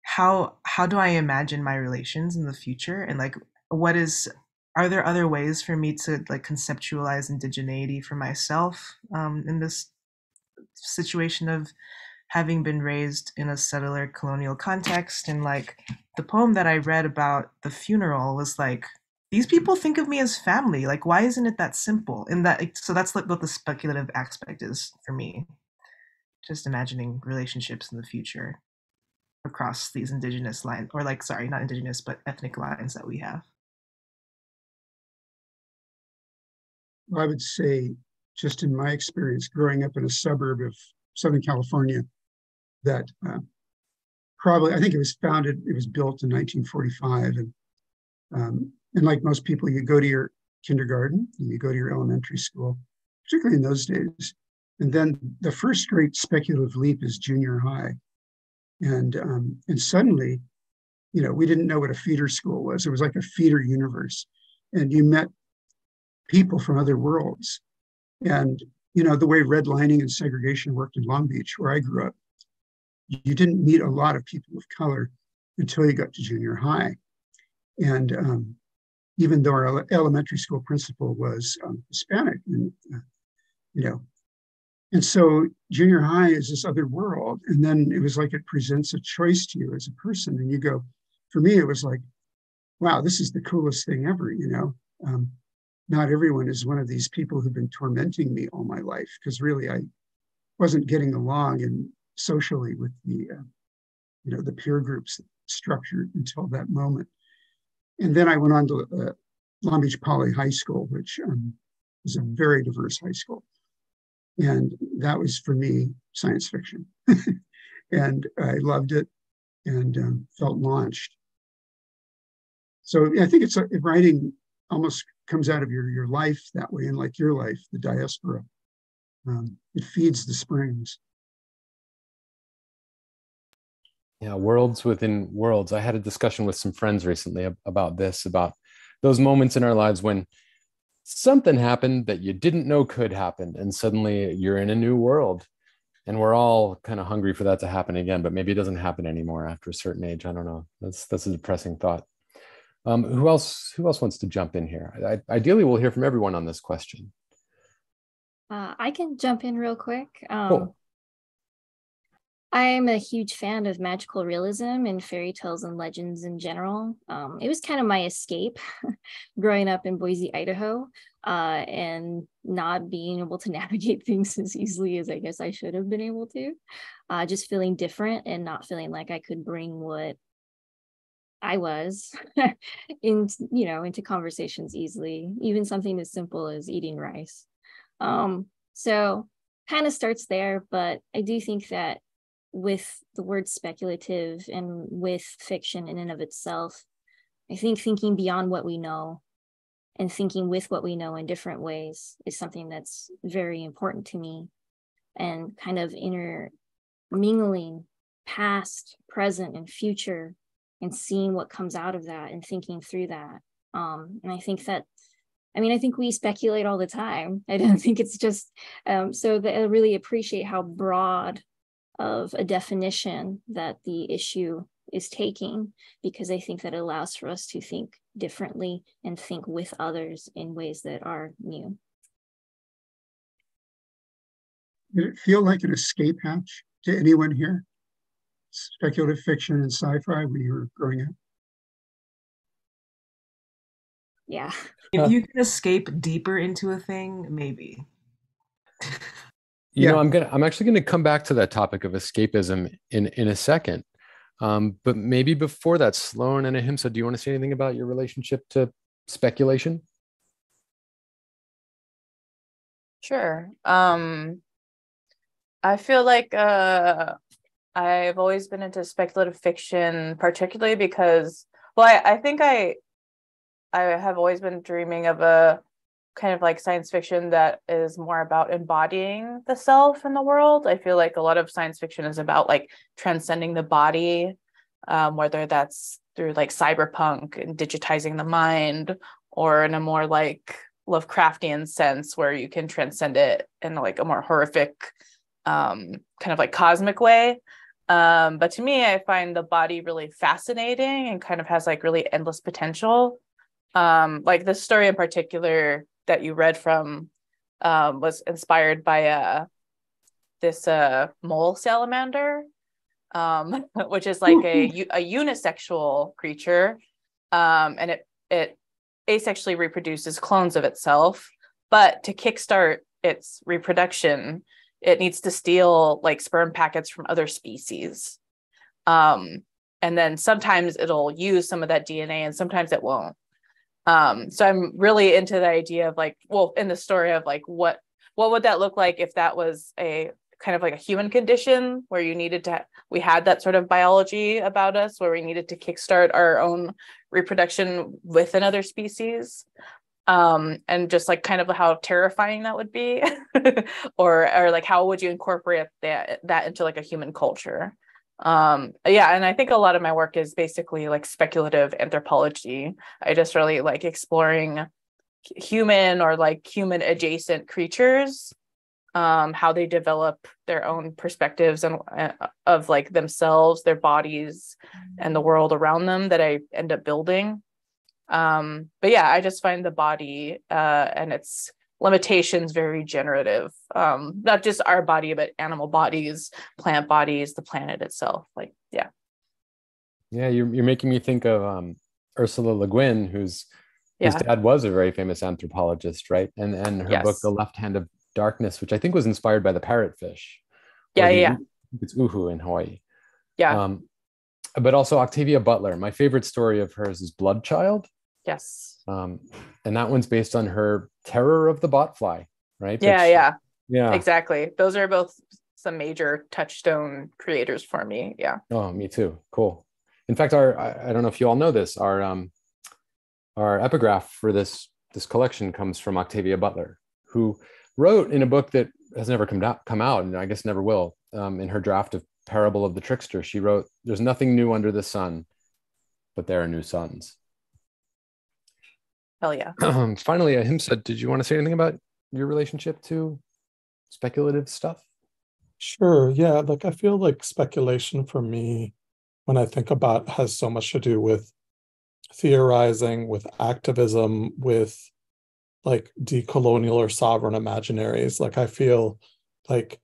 how how do i imagine my relations in the future? And like what is are there other ways for me to like conceptualize indigeneity for myself um, in this situation of having been raised in a settler colonial context and like the poem that i read about the funeral was like these people think of me as family. Like why isn't it that simple? And that so that's like what the speculative aspect is for me. Just imagining relationships in the future across these indigenous lines or like sorry not indigenous but ethnic lines that we have. I would say, just in my experience, growing up in a suburb of Southern California, that uh, probably I think it was founded, it was built in 1945, and um, and like most people, you go to your kindergarten, and you go to your elementary school, particularly in those days, and then the first great speculative leap is junior high, and um, and suddenly, you know, we didn't know what a feeder school was. It was like a feeder universe, and you met people from other worlds. And, you know, the way redlining and segregation worked in Long Beach, where I grew up, you didn't meet a lot of people of color until you got to junior high. And um, even though our elementary school principal was um, Hispanic, and, uh, you know, and so junior high is this other world. And then it was like it presents a choice to you as a person. And you go, for me, it was like, wow, this is the coolest thing ever, you know. Um, not everyone is one of these people who've been tormenting me all my life because really I wasn't getting along and socially with the uh, you know the peer groups structured until that moment. And then I went on to uh, Long Beach Poly High School, which um, is a very diverse high school, and that was for me science fiction, and I loved it and um, felt launched. So I think it's a, writing almost comes out of your your life that way and like your life the diaspora um, it feeds the springs yeah worlds within worlds. I had a discussion with some friends recently about this about those moments in our lives when something happened that you didn't know could happen and suddenly you're in a new world and we're all kind of hungry for that to happen again but maybe it doesn't happen anymore after a certain age. I don't know. That's that's a depressing thought. Um, who else who else wants to jump in here? I, ideally we'll hear from everyone on this question. Uh, i can jump in real quick. Um, cool. I'm a huge fan of magical realism and fairy tales and legends in general. Um, it was kind of my escape growing up in Boise, Idaho, uh, and not being able to navigate things as easily as I guess I should have been able to. Uh, just feeling different and not feeling like I could bring what I was in, you know, into conversations easily, even something as simple as eating rice. Um, so kind of starts there, but I do think that with the word speculative and with fiction in and of itself. I think thinking beyond what we know and thinking with what we know in different ways is something that's very important to me and kind of intermingling past, present, and future and seeing what comes out of that and thinking through that. Um, and I think that I mean, I think we speculate all the time. I don't think it's just um, so that I really appreciate how broad of a definition that the issue is taking because I think that allows for us to think differently and think with others in ways that are new. Did it feel like an escape hatch to anyone here? Speculative fiction and sci-fi when you were growing up? Yeah. If you can escape deeper into a thing, maybe. You yeah. know, I'm gonna I'm actually gonna come back to that topic of escapism in in a second. Um, but maybe before that, Sloane and Ahimsa, do you want to say anything about your relationship to speculation? Sure. Um, I feel like uh, I've always been into speculative fiction, particularly because, well, I, I think I I have always been dreaming of a kind of like science fiction that is more about embodying the self in the world. I feel like a lot of science fiction is about like transcending the body, um, whether that's through like cyberpunk and digitizing the mind, or in a more like Lovecraftian sense where you can transcend it in like a more horrific, um, kind of like cosmic way. Um, but to me, I find the body really fascinating and kind of has like really endless potential. Um, like this story in particular that you read from um, was inspired by uh, this uh, mole salamander, um, which is like a, a unisexual creature, um, and it it asexually reproduces clones of itself. But to kickstart its reproduction, it needs to steal like sperm packets from other species. Um, and then sometimes it'll use some of that DNA and sometimes it won't um so i'm really into the idea of like well in the story of like what what would that look like if that was a kind of like a human condition where you needed to we had that sort of biology about us where we needed to kickstart our own reproduction with another species. Um and just like kind of how terrifying that would be or or like how would you incorporate that that into like a human culture um yeah and i think a lot of my work is basically like speculative anthropology. I just really like exploring human or like human adjacent creatures um how they develop their own perspectives and uh, of like themselves their bodies and the world around them that i end up building. Um but yeah i just find the body uh and its limitations very generative um not just our body but animal bodies plant bodies the planet itself like yeah. Yeah you're, you're making me think of um ursula le guin who's yeah. his dad was a very famous anthropologist right? And and her yes. book the left hand of darkness which i think was inspired by the parrotfish. Yeah the, yeah. It's uhu in hawaii. Yeah. Um but also octavia butler. My favorite story of hers is blood child. Yes. Um, and that one's based on her terror of the botfly, right? Yeah, Which, yeah, yeah, exactly. Those are both some major touchstone creators for me. Yeah. Oh, me too. Cool. In fact, our I, I don't know if you all know this. Our um, our epigraph for this this collection comes from Octavia Butler, who wrote in a book that has never come out, come out, and I guess never will. Um, in her draft of Parable of the Trickster, she wrote, "There's nothing new under the sun, but there are new suns." Hell yeah. Finally, Ahimsa, did you want to say anything about your relationship to speculative stuff? Sure. Yeah. Like I feel like speculation for me, when I think about, has so much to do with theorizing, with activism, with like decolonial or sovereign imaginaries. Like I feel like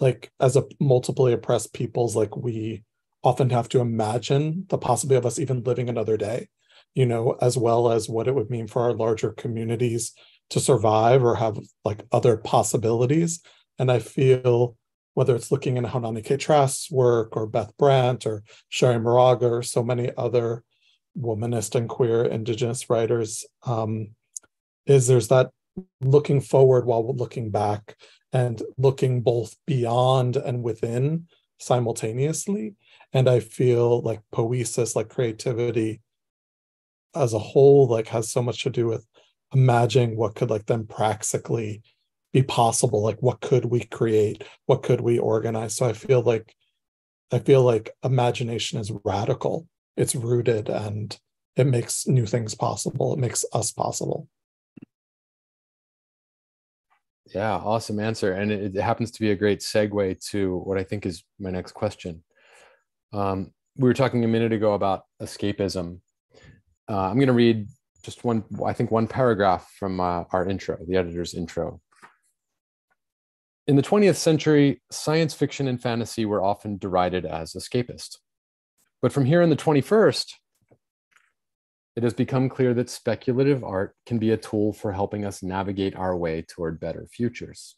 like as a multiply oppressed peoples, like we often have to imagine the possibility of us even living another day, you know, as well as what it would mean for our larger communities to survive or have like other possibilities. And I feel whether it's looking in Haunani K. Trask's work or Beth Brant or Cherríe Moraga or so many other womanist and queer indigenous writers, um, is there's that looking forward while looking back and looking both beyond and within simultaneously. And I feel like poiesis, like creativity as a whole, like has so much to do with imagining what could like then practically be possible like what could we create? What could we organize? So i feel like i feel like imagination is radical. It's rooted and it makes new things possible. It makes us possible. Yeah awesome answer. And it, it happens to be a great segue to what i think is my next question. Um, we were talking a minute ago about escapism uh, i'm going to read just one, I think one paragraph from uh, our intro, the editor's intro. In the 20th century, science fiction and fantasy were often derided as escapist. But from here in the 21st, it has become clear that speculative art can be a tool for helping us navigate our way toward better futures.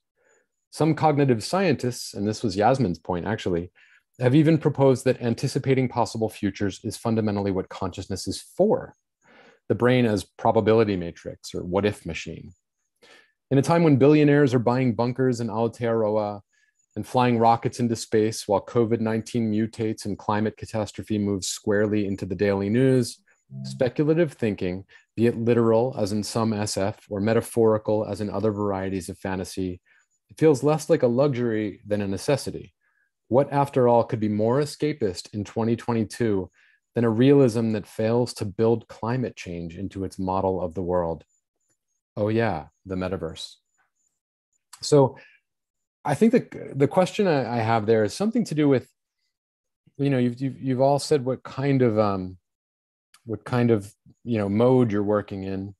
Some cognitive scientists, and this was Yasmine's point actually, have even proposed that anticipating possible futures is fundamentally what consciousness is for the brain as probability matrix or what if machine. In a time when billionaires are buying bunkers in Aotearoa and flying rockets into space while COVID 19 mutates and climate catastrophe moves squarely into the daily news, speculative thinking, be it literal, as in some SF, or metaphorical, as in other varieties of fantasy, it feels less like a luxury than a necessity. What, after all, could be more escapist in 2022 than a realism that fails to build climate change into its model of the world. Oh, yeah, the metaverse. So I think the, the question I, I have there is something to do with, you know, you've, you've, you've all said what kind of, um, what kind of, you know, mode you're working in.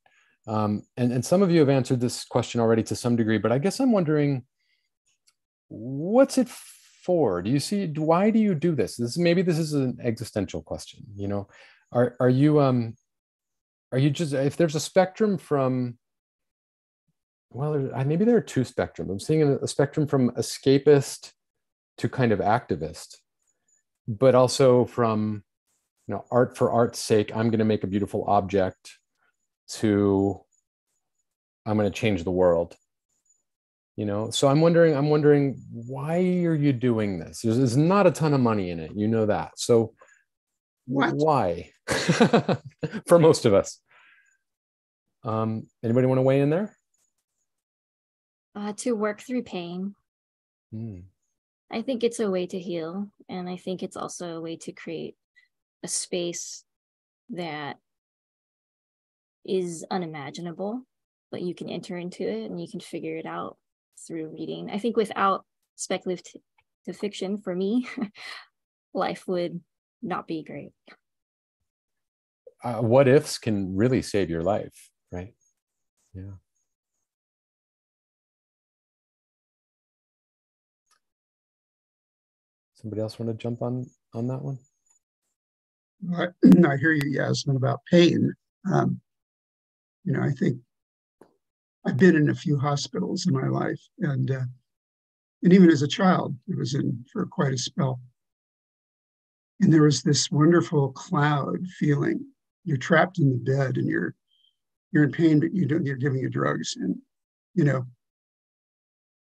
Um, and, and some of you have answered this question already to some degree, but I guess I'm wondering, what's it for? Do you see why do you do this? This maybe this is an existential question. You know, are are you um are you just if there's a spectrum from well maybe there are two spectrums. I'm seeing a spectrum from escapist to kind of activist, but also from you know art for art's sake. I'm going to make a beautiful object to I'm going to change the world you know? So i'm wondering i'm wondering why are you doing this? There's, there's not a ton of money in it you know that. So what? why? For most of us. Um anybody want to weigh in there? Uh, to work through pain. Mm. i think it's a way to heal and i think it's also a way to create a space that is unimaginable but you can enter into it and you can figure it out through reading. I think without speculative fiction, for me, life would not be great. Uh, what ifs can really save your life, right? Yeah. Somebody else want to jump on on that one? I, I hear you, Yasmine, about pain. Um, you know, I think I've been in a few hospitals in my life, and uh, and even as a child, I was in for quite a spell. And there was this wonderful cloud feeling. You're trapped in the bed, and you're you're in pain, but you don't. You're giving you drugs, and you know.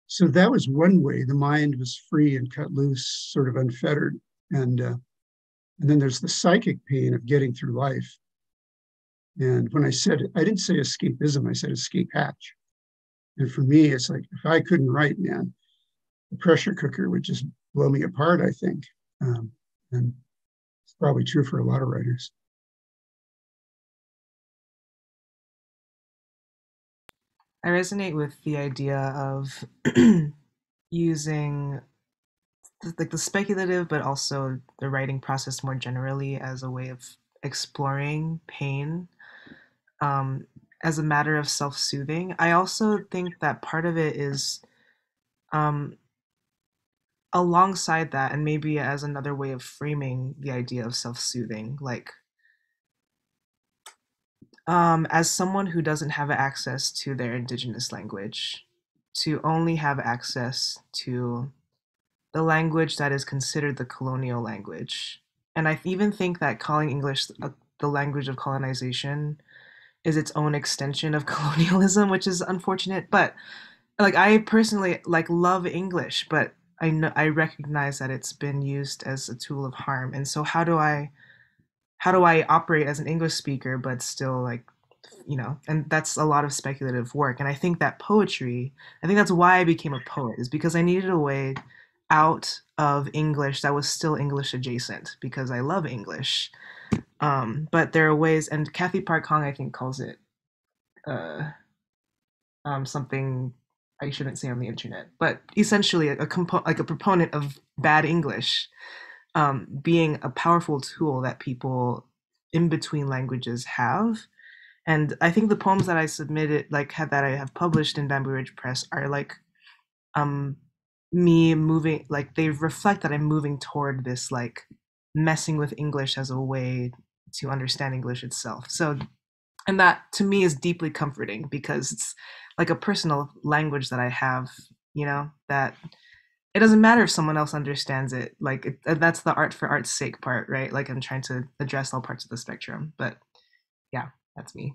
So that was one way the mind was free and cut loose, sort of unfettered, and uh, and then there's the psychic pain of getting through life and when I said, I didn't say escapism, I said escape hatch. And for me, it's like, if I couldn't write, man, the pressure cooker would just blow me apart, I think. Um, and it's probably true for a lot of writers. I resonate with the idea of using like the speculative, but also the writing process more generally as a way of exploring pain um, as a matter of self-soothing. I also think that part of it is um, alongside that, and maybe as another way of framing the idea of self-soothing, like um, as someone who doesn't have access to their indigenous language, to only have access to the language that is considered the colonial language. And I even think that calling English a, the language of colonization is its own extension of colonialism, which is unfortunate. But like I personally like love English, but I know I recognize that it's been used as a tool of harm. And so how do I how do I operate as an English speaker but still like you know, and that's a lot of speculative work. And I think that poetry, I think that's why I became a poet, is because I needed a way out of English that was still English adjacent because I love English. Um, but there are ways, and Cathy Park Hong, I think, calls it uh, um, something I shouldn't say on the internet, but essentially a, a compo- like a proponent of bad English um, being a powerful tool that people in between languages have. And I think the poems that I submitted, like have, that I have published in Bamboo Ridge Press, are like um, me moving, like they reflect that I'm moving toward this like messing with English as a way to understand English itself. So, and that to me is deeply comforting because it's like a personal language that I have, you know, that it doesn't matter if someone else understands it. Like it, uh, that's the art for art's sake part, right? Like I'm trying to address all parts of the spectrum. But yeah, that's me.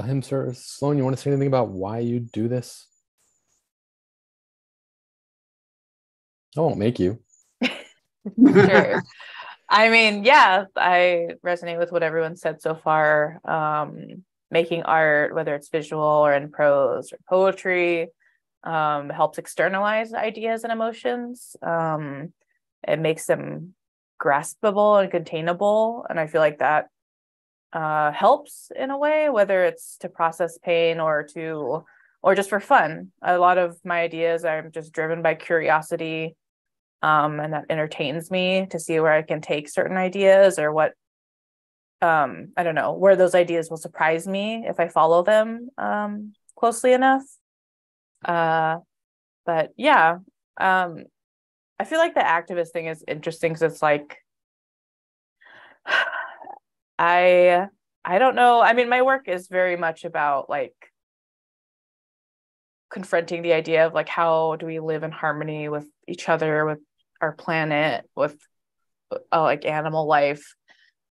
Ahimsa Sloane, you want to say anything about why you do this? I won't make you. sure. I mean, yeah, I resonate with what everyone said so far. Um, making art, whether it's visual or in prose or poetry, um, helps externalize ideas and emotions. Um, it makes them graspable and containable. And I feel like that uh, helps in a way, whether it's to process pain or to, or just for fun. A lot of my ideas, I'm just driven by curiosity um, and that entertains me to see where I can take certain ideas or what um, I don't know where those ideas will surprise me if I follow them um, closely enough. Uh, but yeah, um, I feel like the activist thing is interesting because it's like I I don't know. I mean, my work is very much about like confronting the idea of like how do we live in harmony with each other with our planet with uh, like animal life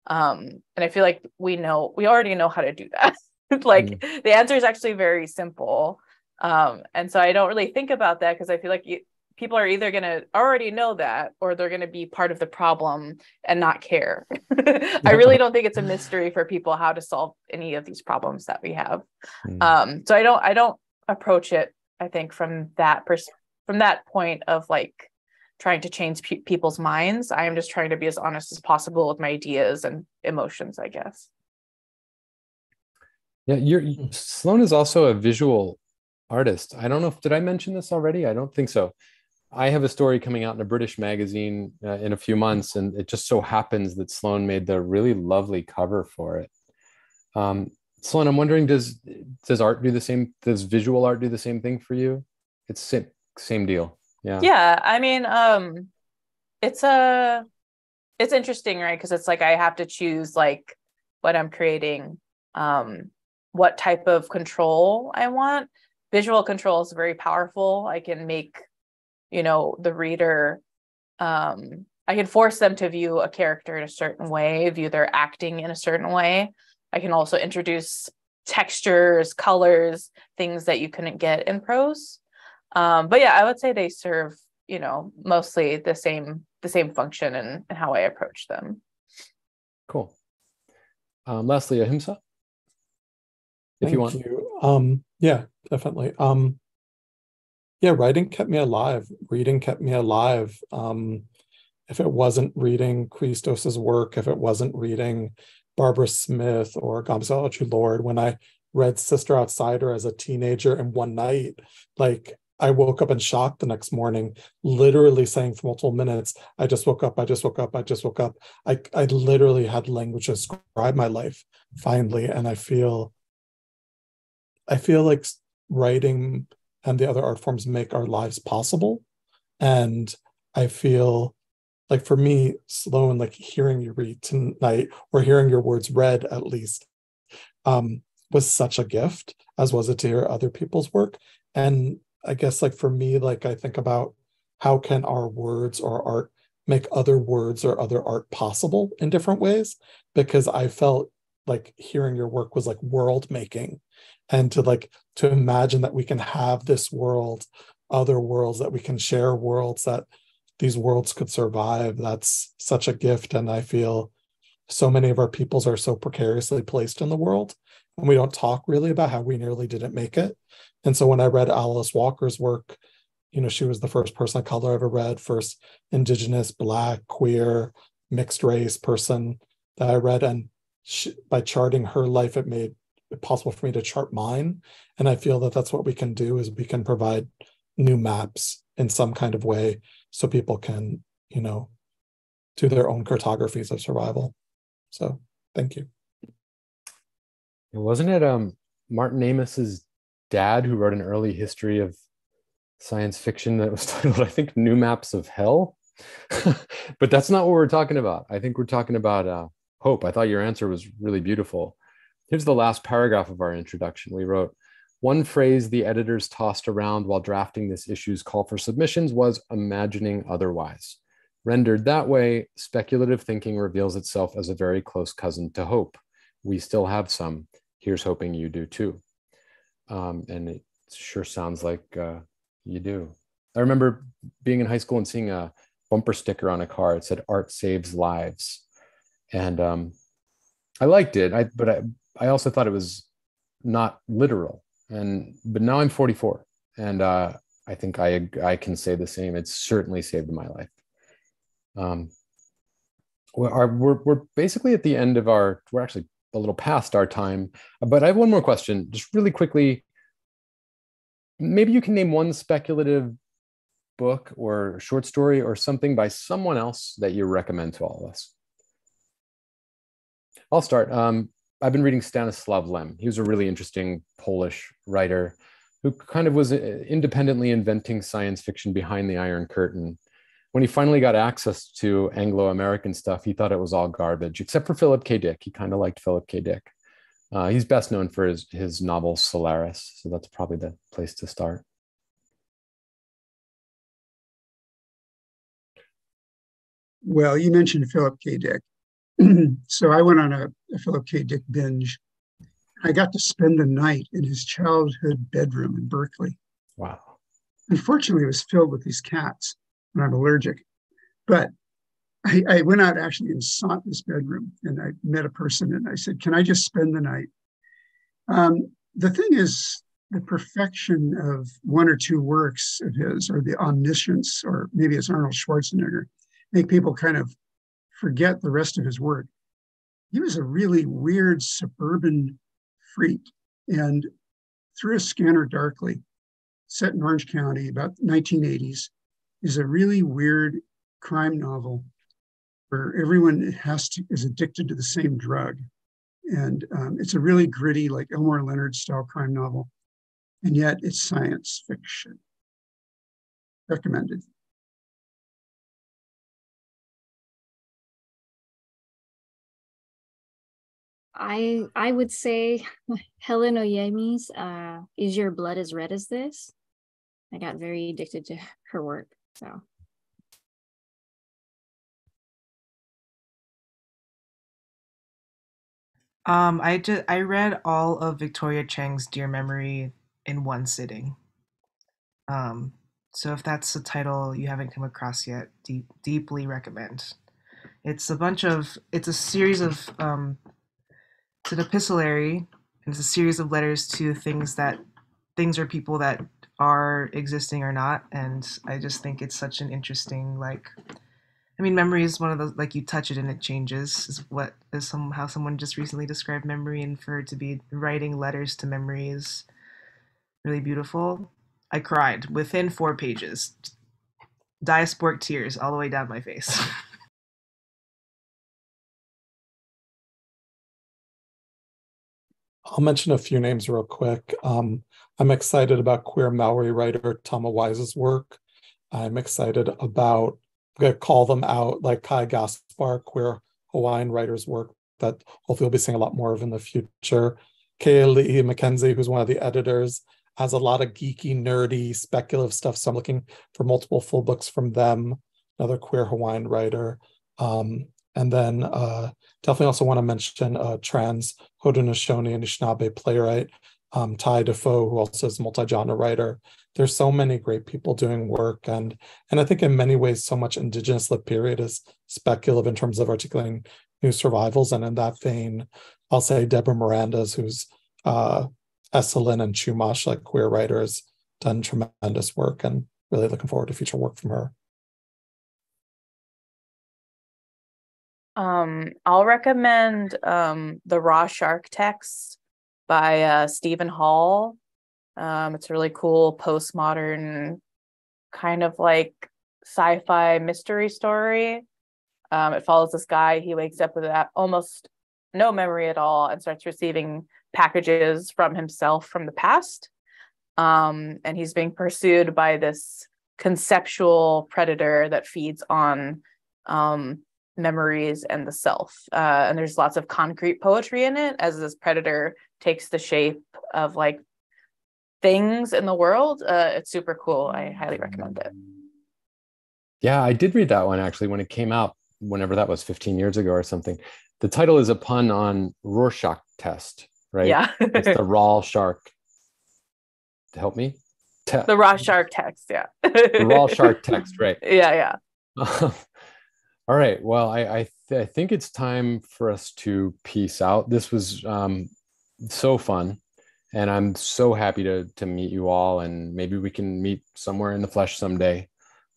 um and i feel like we know we already know how to do that like mm. the answer is actually very simple um and so i don't really think about that because i feel like you, people are either going to already know that or they're going to be part of the problem and not care i really don't think it's a mystery for people how to solve any of these problems that we have mm. um so i don't i don't approach it i think from that pers- from that point of like trying to change pe- people's minds. I am just trying to be as honest as possible with my ideas and emotions, I guess. Yeah, you're Sloane is also a visual artist. I don't know if did I mention this already? I don't think so. I have a story coming out in a British magazine uh, in a few months, and it just so happens that Sloane made the really lovely cover for it. Um, Sloane, I'm wondering, does does art do the same? Does visual art do the same thing for you? It's same, same deal yeah yeah i mean um it's a it's interesting right because it's like i have to choose like what i'm creating um what type of control i want visual control is very powerful i can make you know the reader um i can force them to view a character in a certain way view their acting in a certain way i can also introduce textures colors things that you couldn't get in prose um, but yeah, I would say they serve, you know, mostly the same the same function and, and how I approach them. Cool. Um, lastly, Ahimsa, if Thank you want. You. Um, yeah, definitely. Um, yeah, writing kept me alive. Reading kept me alive. Um, if it wasn't reading Chrystos's work, if it wasn't reading Barbara Smith or Gonzalo Lorde, when I read Sister Outsider as a teenager and one night, like I woke up in shock the next morning, literally saying for multiple minutes, I just woke up, I just woke up, I just woke up. I, I literally had language to describe my life finally. And I feel I feel like writing and the other art forms make our lives possible. And I feel like for me, Sloane, like hearing you read tonight or hearing your words read at least um, was such a gift, as was it to hear other people's work. And I guess like for me, like I think about how can our words or art make other words or other art possible in different ways? Because I felt like hearing your work was like world making and to like to imagine that we can have this world other worlds that we can share worlds that these worlds could survive. That's such a gift and i feel so many of our peoples are so precariously placed in the world and we don't talk really about how we nearly didn't make it. And so when i read alice walker's work you know she was the first person of color i ever read first indigenous black queer mixed race person that i read and she, by charting her life it made possible for me to chart mine. And i feel that that's what we can do is we can provide new maps in some kind of way so people can you know do their own cartographies of survival. So thank you. Wasn't it um martin amis's dad who wrote an early history of science fiction that was titled i think new maps of hell? But that's not what we're talking about. I think we're talking about uh, hope. I thought your answer was really beautiful here's the last paragraph of our introduction we wrote one phrase the editors tossed around while drafting this issue's call for submissions was imagining otherwise. Rendered that way, speculative thinking reveals itself as a very close cousin to hope. We still have some. Here's hoping you do too. Um, and it sure sounds like uh, you do. I remember being in high school and seeing a bumper sticker on a car. It said "Art saves lives," and um, I liked it. I but I I also thought it was not literal. And but now i'm 44 and uh, i think i i can say the same. It's certainly saved my life. Um we're, we're, we're basically at the end of our we're actually a little past our time but i have one more question just really quickly. Maybe you can name one speculative book or short story or something by someone else that you recommend to all of us. I'll start. Um, I've been reading Stanislaw Lem. He was a really interesting Polish writer who kind of was uh, independently inventing science fiction behind the Iron Curtain. When he finally got access to Anglo American stuff, he thought it was all garbage, except for Philip K. Dick. He kind of liked Philip K. Dick. Uh, he's best known for his, his novel Solaris, so that's probably the place to start. Well, you mentioned Philip K. Dick. so I went on a, a Philip K. Dick binge. I got to spend the night in his childhood bedroom in Berkeley. Wow. Unfortunately, it was filled with these cats, and I'm allergic. But I, I, went out actually and sought this bedroom, and I met a person, and I said, "Can I just spend the night?" Um, the thing is, the perfection of one or two works of his, or the omniscience, or maybe it's Arnold Schwarzenegger, make people kind of forget the rest of his work. He was a really weird suburban freak. And through a scanner darkly, set in Orange County, about 1980s, is a really weird crime novel where everyone has to is addicted to the same drug. And um, it's a really gritty, like Elmore Leonard style crime novel. And yet it's science fiction. Recommended. I I would say Helen Oyeyemi's uh, "Is Your Blood as Red as This?" I got very addicted to her work. So. Um, I just I read all of Victoria Chang's Dear Memory in one sitting. Um, so if that's a title you haven't come across yet, deep, deeply recommend. It's a bunch of it's a series of um, it's an epistolary and it's a series of letters to things that things or people that are existing or not and i just think it's such an interesting like I mean, memory is one of those like you touch it and it changes. Is what is some how someone just recently described memory, and for it to be writing letters to memory is really beautiful. I cried within four pages, diasporic tears all the way down my face. I'll mention a few names real quick. Um, I'm excited about queer Maori writer Tama Wise's work. I'm excited about, I'm going to call them out, like Kai Gaspar, queer Hawaiian writer's work that hopefully we'll be seeing a lot more of in the future. Kaylee McKenzie, who's one of the editors, has a lot of geeky, nerdy, speculative stuff. So I'm looking for multiple full books from them, another queer Hawaiian writer. Um, and then uh, definitely also want to mention uh, trans Haudenosaunee and Anishinaabe playwright um, Ty Defoe, who also is a multi-genre writer. There's so many great people doing work, and and I think in many ways, so much Indigenous lit period is speculative in terms of articulating new survivals. And in that vein, I'll say Deborah Miranda's, who's uh, Esselen and Chumash, like queer writers, done tremendous work, and really looking forward to future work from her. Um, I'll recommend um, the Raw Shark text by uh, Steven Hall. Um, it's a really cool postmodern kind of like sci-fi mystery story. Um, it follows this guy. He wakes up with that almost no memory at all and starts receiving packages from himself from the past. Um, and he's being pursued by this conceptual predator that feeds on um, memories and the self. Uh, and there's lots of concrete poetry in it as this predator takes the shape of like things in the world. Uh, it's super cool. I highly recommend it. Yeah, I did read that one actually when it came out, whenever that was 15 years ago or something. The title is a pun on Rorschach test, right? Yeah. it's the raw shark. To help me? Te- the raw shark text, yeah. the raw shark text, right? Yeah, yeah. All right. Well, I I, th- I, think it's time for us to peace out. This was um, so fun, and I'm so happy to to meet you all, and maybe we can meet somewhere in the flesh someday.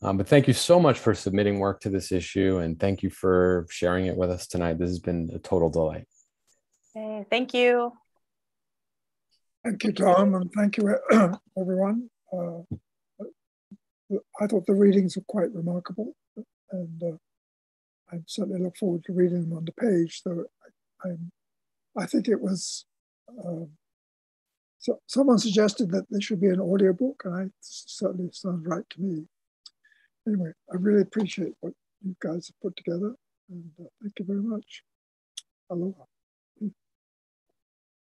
Um, but thank you so much for submitting work to this issue, and thank you for sharing it with us tonight. This has been a total delight. Hey, thank you. Thank you, Tom, and thank you, everyone. Uh, I thought the readings were quite remarkable, and uh, I certainly look forward to reading them on the page. So I, I, I think it was, uh, so someone suggested that there should be an audiobook, and I certainly sounds right to me. Anyway, I really appreciate what you guys have put together, and uh, thank you very much. Aloha.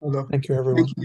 Aloha. Thank you, everyone. Thank you.